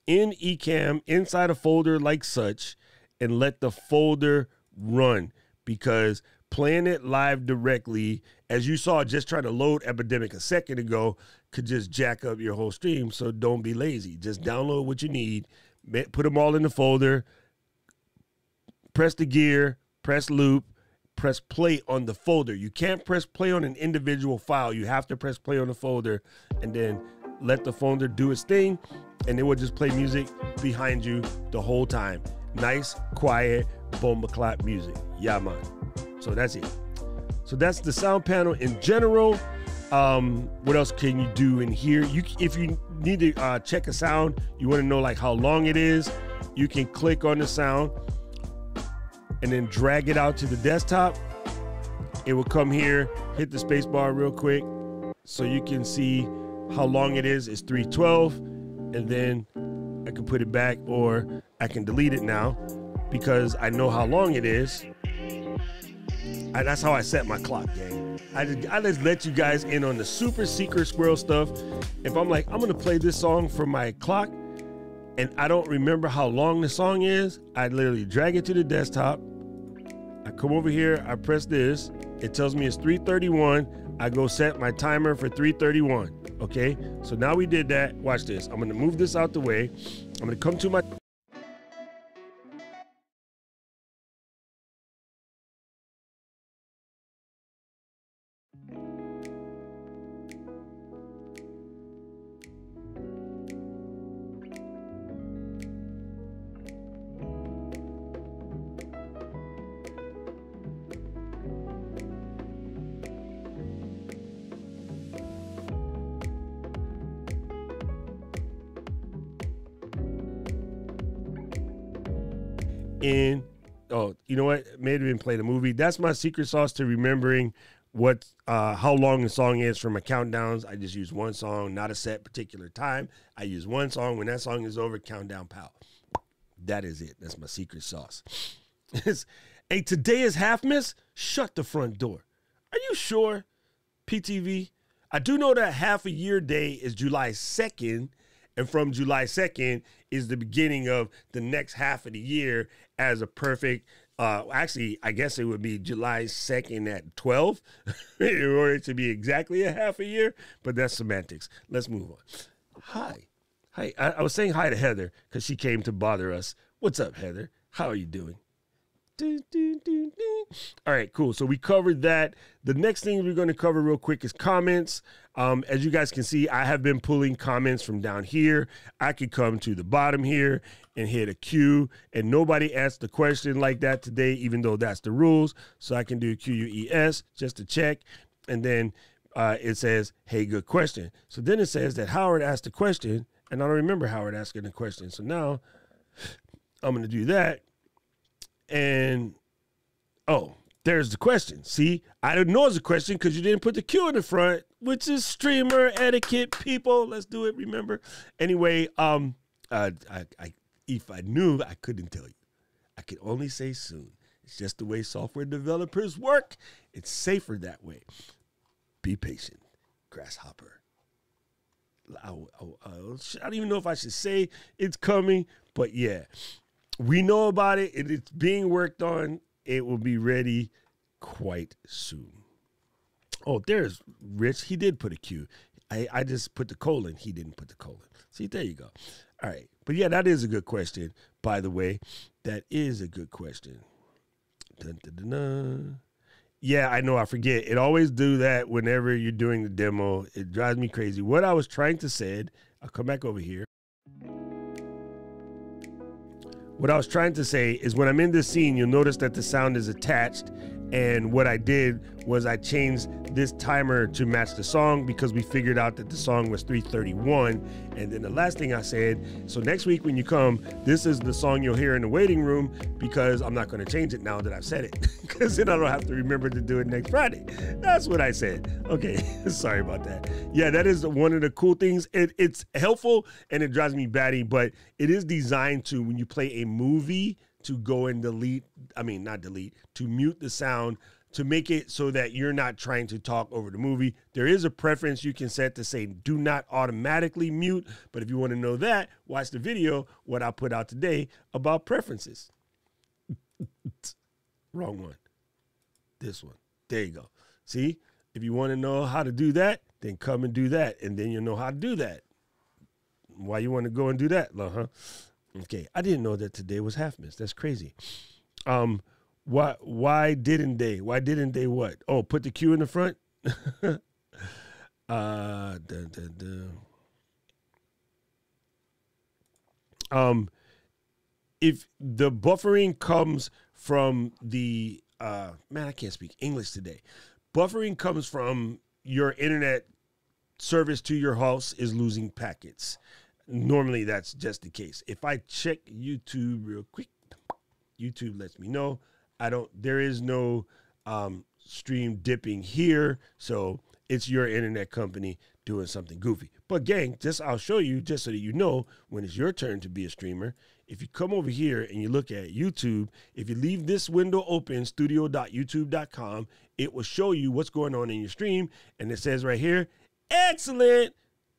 in Ecamm inside a folder like such, and let the folder run because playing it live directly, as you saw just trying to load Epidemic a second ago, could just jack up your whole stream. So don't be lazy. Just download what you need, put them all in the folder, press the gear, press loop, press play on the folder. You can't press play on an individual file. You have to press play on the folder and then let the folder do its thing and it will just play music behind you the whole time. Nice, quiet, bomba clap music. Yeah, man. So that's it. So that's the sound panel in general. Um, what else can you do in here? You, if you need to uh, check a sound, you want to know like how long it is. You can click on the sound and then drag it out to the desktop. It will come here, hit the space bar real quick so you can see how long it is. It's 312 and then I can put it back or I can delete it now because I know how long it is. I, that's how I set my clock, gang. I just, I just let you guys in on the super secret squirrel stuff. If I'm like, I'm gonna play this song for my clock and I don't remember how long the song is, I literally drag it to the desktop. I come over here, I press this. It tells me it's 331. I go set my timer for 331. Okay, so now we did that. Watch this. I'm gonna move this out the way. I'm gonna come to my in. Oh you know what? May have been playing a movie. That's my secret sauce to remembering what uh how long the song is for my countdowns. I just use one song not a set particular time. I use one song. When that song is over countdown pal that is it. That's my secret sauce. Hey today is half miss? Shut the front door. Are you sure? Ptv i do know that half a year day is july 2nd and from July 2nd is the beginning of the next half of the year as a perfect uh, actually, I guess it would be July 2nd at 12 in order to be exactly a half a year, but that's semantics. Let's move on. Hi. Hi. I, I was saying hi to Heather because she came to bother us. What's up, Heather? How are you doing? All right, cool. So we covered that. The next thing we're going to cover real quick is comments. Um, as you guys can see, I have been pulling comments from down here. I could come to the bottom here and hit a Q, and nobody asked the question like that today, even though that's the rules. So I can do Q U E S just to check, and then uh, it says, "Hey, good question." So then it says that Howard asked a question, and I don't remember Howard asking the question. So now I'm going to do that and oh, there's the question. See, I didn't know it's a question because you didn't put the Q in the front, which is streamer etiquette, people. Let's do it. Remember. Anyway, um, uh, I, I, if I knew, I couldn't tell you. I could only say soon. It's just the way software developers work. It's safer that way. Be patient, grasshopper. I, I, I don't even know if I should say it's coming, but yeah we know about it. It's being worked on. It will be ready quite soon. Oh, there's Rich. He did put a Q. I, I just put the colon. He didn't put the colon. See, there you go. All right. But yeah, that is a good question, by the way. That is a good question. Dun, dun, dun, yeah, I know. I forget. It always do that whenever you're doing the demo. It drives me crazy. What I was trying to say, I'll come back over here. What I was trying to say is when I'm in this scene, you'll notice that the sound is attached. And what I did was I changed this timer to match the song because we figured out that the song was 331. And then the last thing I said, so next week when you come, this is the song you'll hear in the waiting room because I'm not going to change it now that I've said it because then I don't have to remember to do it next Friday. That's what I said. Okay, sorry about that. Yeah, that is one of the cool things. It, it's helpful and it drives me batty, but it is designed to when you play a movie to go and delete, I mean, not delete, to mute the sound to make it so that you're not trying to talk over the movie. There is a preference you can set to say do not automatically mute. But if you want to know that, watch the video, what I put out today about preferences. Wrong one. This one. There you go. See, if you want to know how to do that, then come and do that. And then you'll know how to do that. Why you want to go and do that, huh? Okay. I didn't know that today was half miss. That's crazy. Um, why why didn't they? Why didn't they what? Oh, put the Q in the front? uh dun, dun, dun. Um if the buffering comes from the uh man, I can't speak English today. Buffering comes from your internet service to your house is losing packets. Normally that's just the case. If I check YouTube real quick, YouTube lets me know I don't. There is no um, stream dipping here, so it's your internet company doing something goofy. But gang, just I'll show you just so that you know when it's your turn to be a streamer. If you come over here and you look at YouTube, if you leave this window open, studio.youtube.com, it will show you what's going on in your stream. And it says right here, excellent,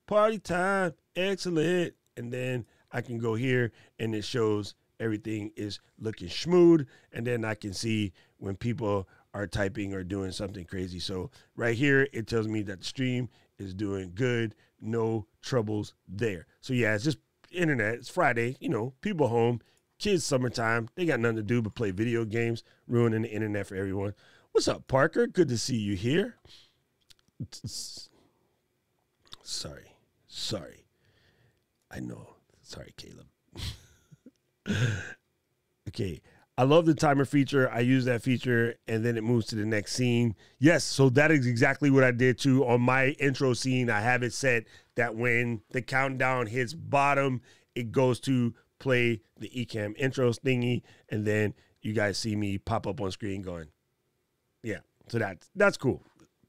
party time, excellent. And then I can go here and it shows everything is looking smooth. And then I can see when people are typing or doing something crazy. So right here, it tells me that the stream is doing good, no troubles there. So yeah, it's just internet. It's Friday, you know, people home, kids summertime. They got nothing to do but play video games, ruining the internet for everyone. What's up, Parker? Good to see you here. Sorry, sorry. I know. Sorry, Caleb. okay. I love the timer feature. I use that feature and then it moves to the next scene. Yes, so that is exactly what I did too. On my intro scene, I have it set that when the countdown hits bottom, it goes to play the Ecamm intro thingy, and then you guys see me pop up on screen going, yeah. So that's that's cool.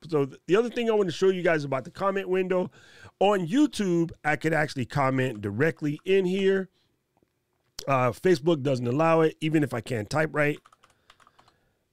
So the other thing I want to show you guys about the comment window on YouTube, I could actually comment directly in here uh, Facebook doesn't allow it, even if I can't type right.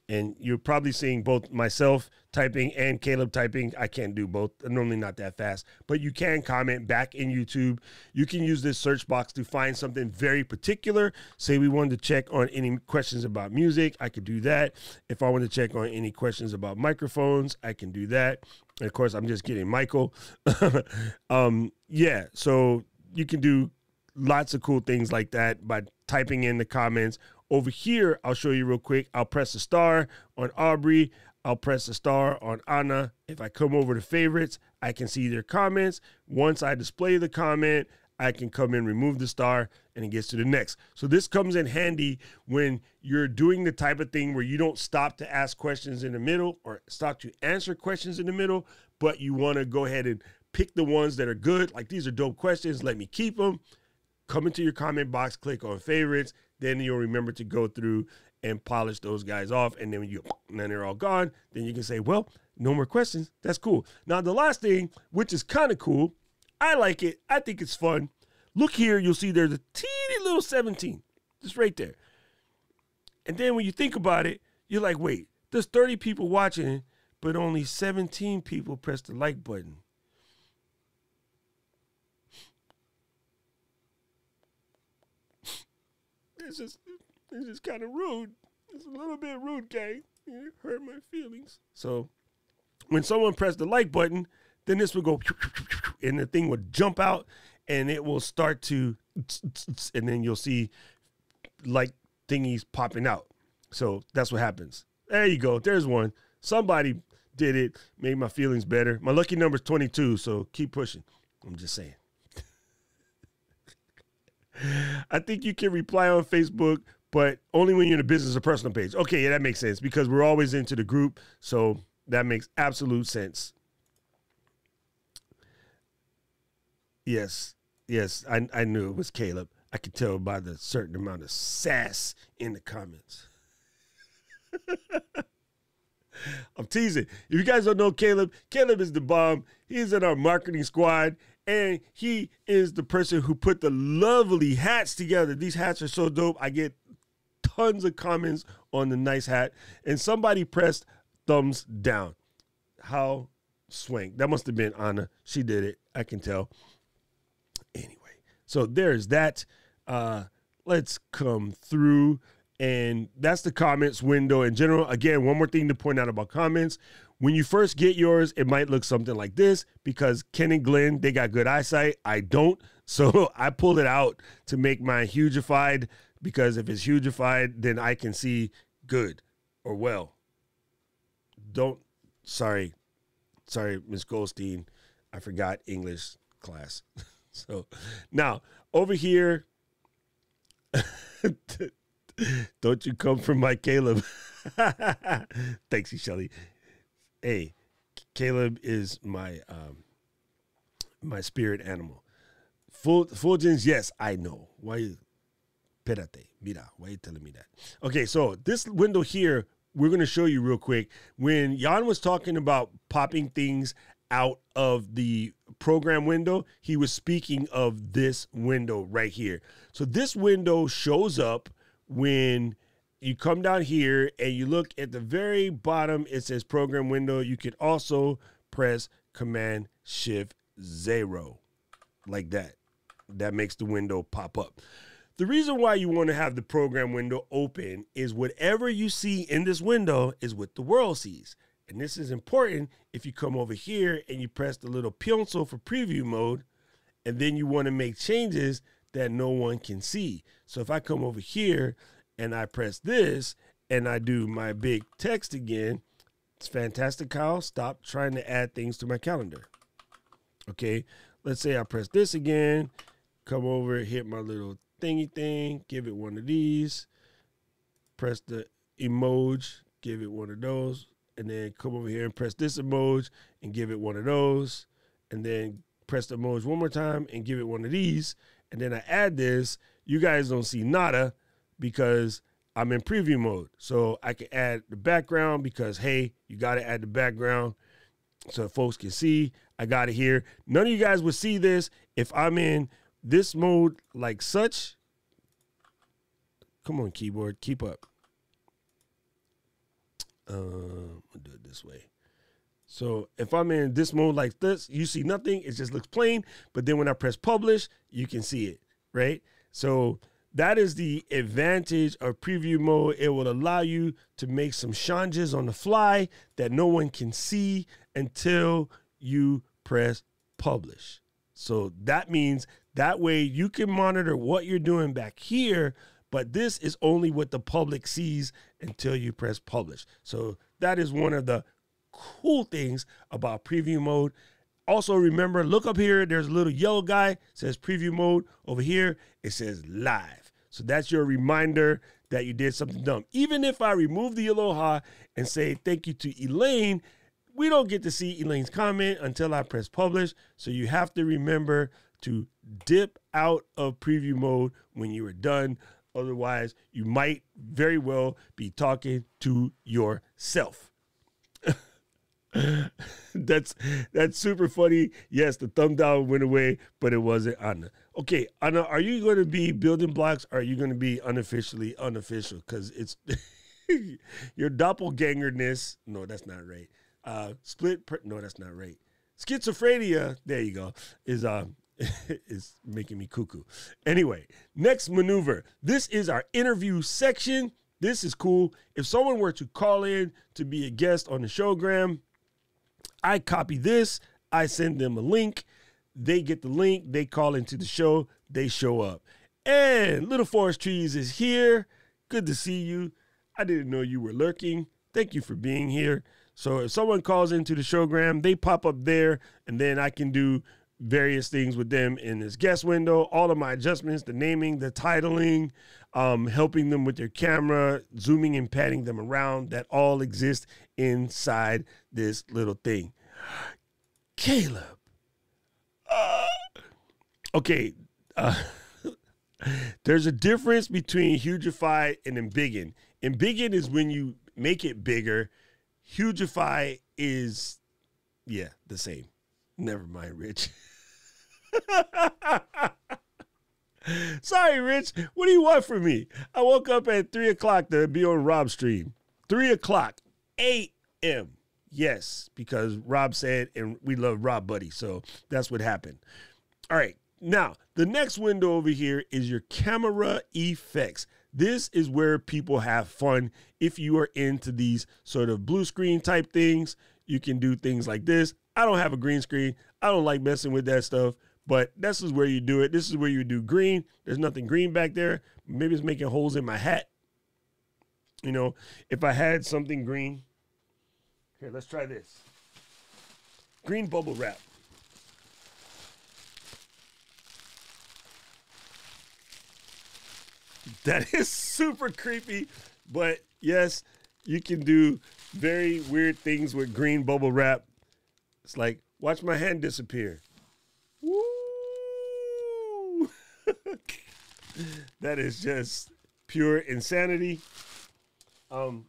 And you're probably seeing both myself typing and Caleb typing. I can't do both. Normally not that fast, but you can comment back in YouTube. You can use this search box to find something very particular. Say we wanted to check on any questions about music, I could do that. If I want to check on any questions about microphones, I can do that. And of course, I'm just getting Michael. um, yeah, so you can do lots of cool things like that by typing in the comments. Over here, I'll show you real quick. I'll press a star on Aubrey. I'll press a star on Anna. If I come over to favorites, I can see their comments. Once I display the comment, I can come in, remove the star, and it gets to the next. So this comes in handy when you're doing the type of thing where you don't stop to ask questions in the middle or stop to answer questions in the middle, but you want to go ahead and pick the ones that are good. Like these are dope questions. Let me keep them come into your comment box, click on favorites, then you'll remember to go through and polish those guys off. And then you and then they're all gone, then you can say, well, no more questions. That's cool. Now the last thing, which is kind of cool, I like it. I think it's fun. Look here, you'll see there's a teeny little 17, just right there. And then when you think about it, you're like, wait, there's 30 people watching, but only 17 people press the like button. It's just it's just kind of rude. It's a little bit rude, gang. It hurt my feelings. So when someone pressed the like button, then this would go and the thing would jump out and it will start to and then you'll see like thingies popping out. So that's what happens. There you go. There's one. Somebody did it, made my feelings better. My lucky number is 22, so keep pushing. I'm just saying. I think you can reply on Facebook, but only when you're in a business or personal page. Okay, yeah, that makes sense because we're always into the group. So that makes absolute sense. Yes, yes, I, I knew it was Caleb. I could tell by the certain amount of sass in the comments. I'm teasing. If you guys don't know Caleb, Caleb is the bomb. He's in our marketing squad and he is the person who put the lovely hats together. These hats are so dope. I get tons of comments on the nice hat, and somebody pressed thumbs down. How swank. That must have been Anna. She did it. I can tell. Anyway, so there's that. Uh, let's come through. And that's the comments window in general. Again, one more thing to point out about comments. When you first get yours, it might look something like this because Ken and Glenn, they got good eyesight. I don't. So I pulled it out to make mine hugified because if it's hugified, then I can see good or well. Don't, sorry, sorry, Miss Goldstein, I forgot English class. so now over here, don't you come from my Caleb. Thanks, Shelly. Hey, Caleb is my um my spirit animal. Full Fulgens, yes, I know. Why you Perate, mira, why you telling me that? Okay, so this window here, we're gonna show you real quick. When Jan was talking about popping things out of the program window, he was speaking of this window right here. So this window shows up when you come down here and you look at the very bottom, it says program window. You can also press Command Shift Zero like that. That makes the window pop up. The reason why you want to have the program window open is whatever you see in this window is what the world sees. And this is important if you come over here and you press the little pencil for preview mode, and then you want to make changes that no one can see. So if I come over here and I press this and I do my big text again, it's fantastic, Kyle. Stop trying to add things to my calendar. Okay, let's say I press this again, come over, hit my little thingy thing, give it one of these, press the emoji, give it one of those, and then come over here and press this emoji and give it one of those, and then press the emoji one more time and give it one of these, and then I add this. You guys don't see nada because I'm in preview mode. So I can add the background because, hey, you got to add the background so folks can see. I got it here. None of you guys would see this if I'm in this mode like such. Come on, keyboard, keep up. Um, I'll do it this way. So if I'm in this mode like this, you see nothing. It just looks plain. But then when I press publish, you can see it, right? So that is the advantage of preview mode. It will allow you to make some changes on the fly that no one can see until you press publish. So that means that way you can monitor what you're doing back here, but this is only what the public sees until you press publish. So that is one of the cool things about preview mode. Also, remember, look up here. There's a little yellow guy says preview mode. Over here, it says live. So that's your reminder that you did something dumb. Even if I remove the aloha and say thank you to Elaine, we don't get to see Elaine's comment until I press publish. So you have to remember to dip out of preview mode when you are done. Otherwise, you might very well be talking to yourself. that's that's super funny. Yes, the thumb down went away, but it wasn't Anna. Okay, Anna, are you going to be building blocks? Or are you going to be unofficially unofficial? Because it's your doppelgangerness. No, that's not right. Uh, split. Per- no, that's not right. Schizophrenia. There you go. Is um is making me cuckoo. Anyway, next maneuver. This is our interview section. This is cool. If someone were to call in to be a guest on the showgram, I copy this, I send them a link, they get the link, they call into the show, they show up. And Little Forest Trees is here. Good to see you. I didn't know you were lurking. Thank you for being here. So if someone calls into the showgram, they pop up there, and then I can do various things with them in this guest window. All of my adjustments, the naming, the titling, um, helping them with their camera, zooming and patting them around, that all exist inside this little thing. Caleb. Uh, okay. Uh, there's a difference between hugify and embiggen. Embiggen is when you make it bigger. Hugify is, yeah, the same. Never mind, Rich. Sorry, Rich. What do you want from me? I woke up at three o'clock to be on Rob's stream. Three o'clock, 8 M. Yes, because Rob said, and we love Rob Buddy. So that's what happened. All right. Now, the next window over here is your camera effects. This is where people have fun. If you are into these sort of blue screen type things, you can do things like this. I don't have a green screen. I don't like messing with that stuff, but this is where you do it. This is where you do green. There's nothing green back there. Maybe it's making holes in my hat. You know, if I had something green, here, let's try this. Green bubble wrap. That is super creepy, but yes, you can do very weird things with green bubble wrap. It's like, watch my hand disappear. Woo! that is just pure insanity. Um,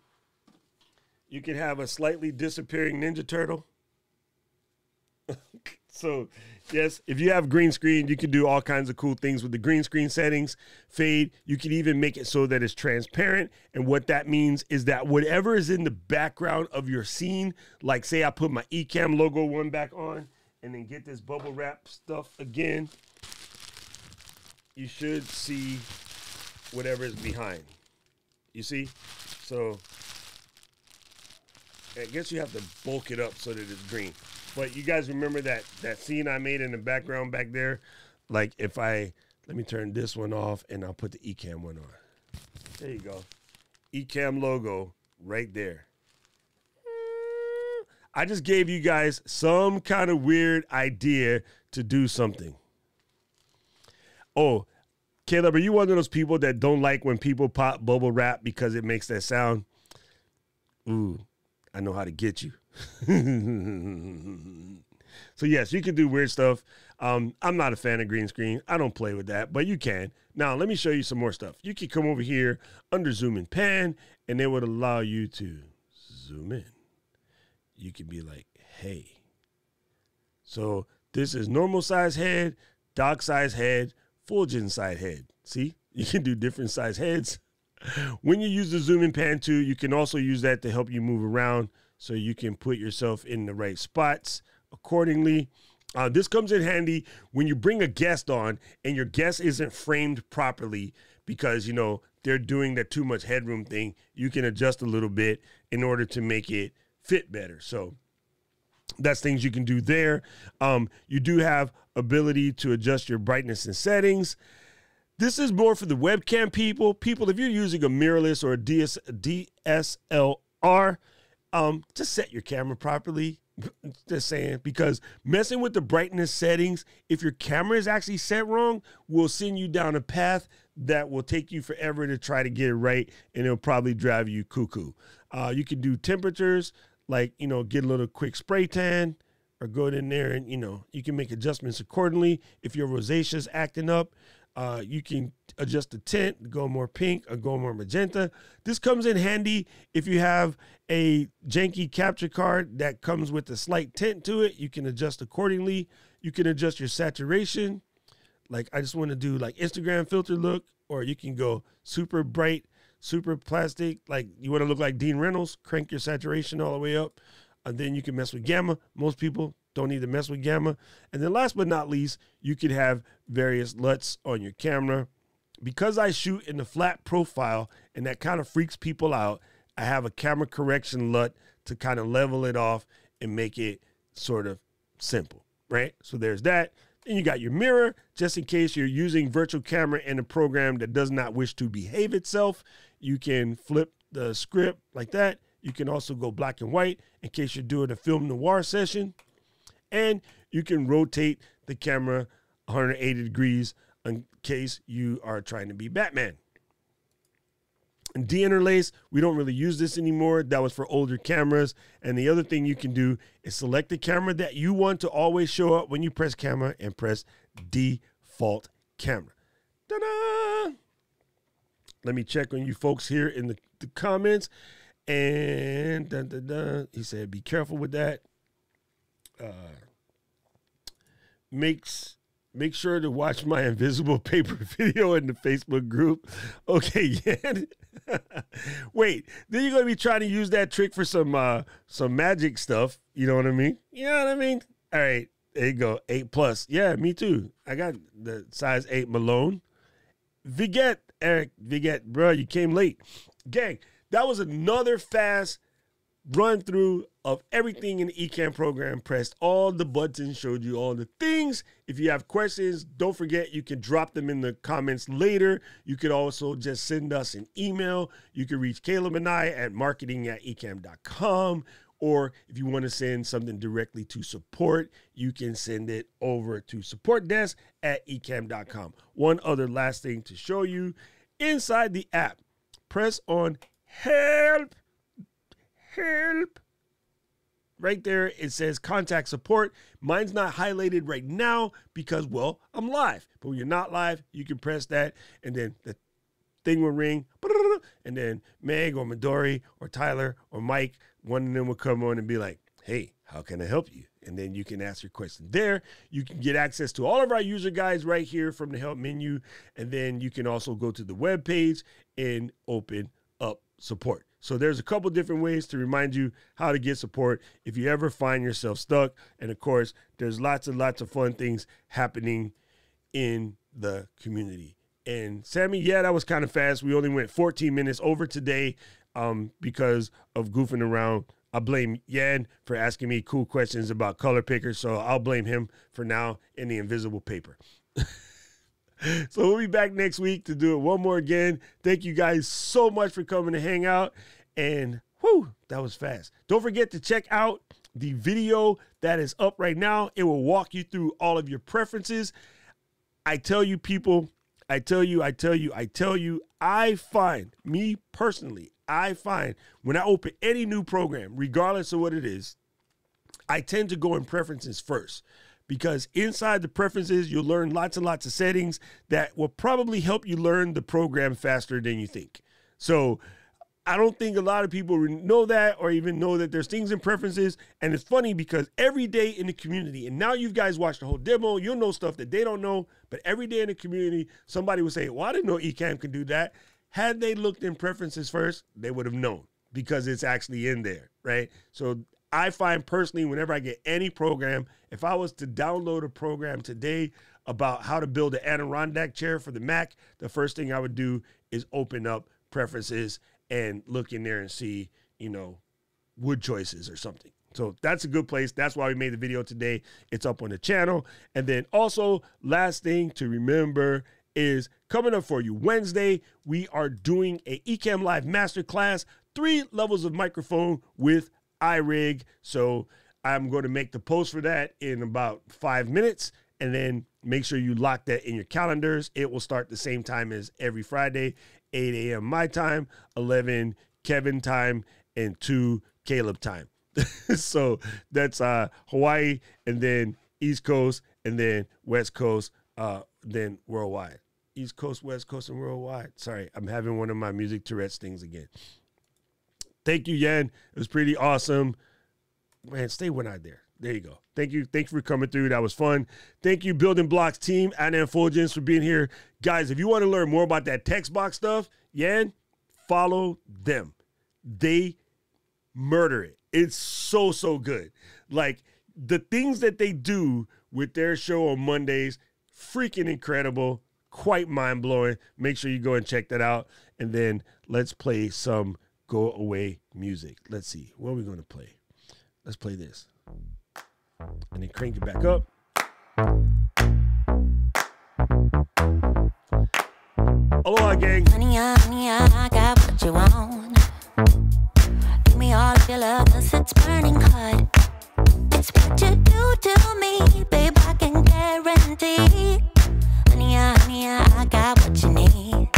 you can have a slightly disappearing Ninja Turtle. so, yes, if you have green screen, you can do all kinds of cool things with the green screen settings. Fade, you can even make it so that it's transparent. And what that means is that whatever is in the background of your scene, like say I put my Ecamm logo one back on and then get this bubble wrap stuff again, you should see whatever is behind. You see? So I guess you have to bulk it up so that it's green. But you guys remember that that scene I made in the background back there? Like if I let me turn this one off and I'll put the Ecamm one on. There you go. Ecamm logo right there. I just gave you guys some kind of weird idea to do something. Oh, Caleb, are you one of those people that don't like when people pop bubble wrap because it makes that sound? Ooh, I know how to get you. so yes, you can do weird stuff. Um, I'm not a fan of green screen. I don't play with that, but you can. Now let me show you some more stuff. You can come over here under zoom and pan, and it would allow you to zoom in. You can be like, hey. So this is normal size head, dog size head, Fulgen size head. See, you can do different size heads. When you use the zoom and pan too, you can also use that to help you move around so you can put yourself in the right spots accordingly. Uh, this comes in handy when you bring a guest on and your guest isn't framed properly because, you know, they're doing that too much headroom thing. You can adjust a little bit in order to make it fit better. So that's things you can do there. Um, you do have ability to adjust your brightness and settings. This is more for the webcam people. People, if you're using a mirrorless or a DS, DSLR, um, just set your camera properly. Just saying, because messing with the brightness settings, if your camera is actually set wrong, will send you down a path that will take you forever to try to get it right, and it'll probably drive you cuckoo. Uh, you can do temperatures, like you know, get a little quick spray tan, or go in there and you know, you can make adjustments accordingly. If your rosacea is acting up, uh, you can adjust the tint, go more pink or go more magenta. This comes in handy if you have a janky capture card that comes with a slight tint to it. You can adjust accordingly. You can adjust your saturation. Like I just want to do like Instagram filter look, or you can go super bright, super plastic. Like you want to look like Dean Reynolds, crank your saturation all the way up. And then you can mess with gamma. Most people don't need to mess with gamma. And then last but not least, you could have various LUTs on your camera. Because I shoot in the flat profile and that kind of freaks people out, I have a camera correction LUT to kind of level it off and make it sort of simple, right? So there's that. Then you got your mirror, just in case you're using virtual camera in a program that does not wish to behave itself. You can flip the script like that. You can also go black and white in case you're doing a film noir session and you can rotate the camera 180 degrees in case you are trying to be Batman. And deinterlace, we don't really use this anymore. That was for older cameras. And the other thing you can do is select the camera that you want to always show up when you press camera and press default camera. Ta-da! Let me check on you folks here in the, the comments. And dun, dun, dun, he said, be careful with that uh, makes make sure to watch my invisible paper video in the Facebook group. Okay, yeah. Wait, then you're gonna be trying to use that trick for some uh some magic stuff. You know what I mean? You know what I mean? All right, there you go. Eight plus. Yeah, me too. I got the size eight Malone. Viget, Eric, Viget, bro, you came late. Gang, that was another fast run through of everything in the Ecamm program, pressed all the buttons, showed you all the things. If you have questions, don't forget you can drop them in the comments later. You could also just send us an email. You can reach Caleb and I at marketing at ecamm.com. Or if you want to send something directly to support, you can send it over to supportdesk at ecamm.com. One other last thing to show you inside the app, press on help help. Right there, it says contact support. Mine's not highlighted right now because, well, I'm live. But when you're not live, you can press that and then the thing will ring. And then Meg or Midori or Tyler or Mike, one of them will come on and be like, hey, how can I help you? And then you can ask your question there. You can get access to all of our user guides right here from the help menu. And then you can also go to the web page and open up support. So there's a couple different ways to remind you how to get support if you ever find yourself stuck. And of course, there's lots and lots of fun things happening in the community. And Sammy, yeah, that was kind of fast. We only went 14 minutes over today um, because of goofing around. I blame Yan for asking me cool questions about color pickers, so I'll blame him for now in the invisible paper. so we'll be back next week to do it one more again. Thank you guys so much for coming to hang out. And whew, that was fast. Don't forget to check out the video that is up right now. It will walk you through all of your preferences. I tell you, people, I tell you, I tell you, I tell you, I find, me personally, I find when I open any new program, regardless of what it is, I tend to go in preferences first because inside the preferences, you'll learn lots and lots of settings that will probably help you learn the program faster than you think. So I don't think a lot of people know that or even know that there's things in preferences. And it's funny because every day in the community, and now you guys watch the whole demo, you'll know stuff that they don't know. But every day in the community, somebody will say, Well, I didn't know Ecamm can do that. Had they looked in preferences first, they would have known because it's actually in there, right? So I find personally, whenever I get any program, if I was to download a program today about how to build an Adirondack chair for the Mac, the first thing I would do is open up preferences and look in there and see, you know, wood choices or something. So that's a good place. That's why we made the video today. It's up on the channel. And then also, last thing to remember is coming up for you Wednesday, we are doing a Ecamm Live Masterclass, three levels of microphone with iRig. So I'm going to make the post for that in about five minutes. And then make sure you lock that in your calendars. It will start the same time as every Friday, 8 a.m. my time, 11 Kevin time, and 2 Caleb time. so that's uh, Hawaii, and then East Coast, and then West Coast, uh, then worldwide. East Coast, West Coast, and worldwide. Sorry, I'm having one of my music Tourette's things again. Thank you, Yan. It was pretty awesome. Man, stay one eye there. There you go. Thank you. Thank you for coming through. That was fun. Thank you, Building Blocks team and Fulgence for being here. Guys, if you want to learn more about that text box stuff, Yan, follow them. They murder it. It's so, so good. Like the things that they do with their show on Mondays, freaking incredible, quite mind blowing. Make sure you go and check that out. And then let's play some go away music. Let's see, what are we going to play? Let's play this. And then crank it back up. Aloha, gang. Honey, honey, I got what you want. Give me all your love, it's burning hot. It's what you do to me, babe, I can guarantee. Honey, honey, I got what you need.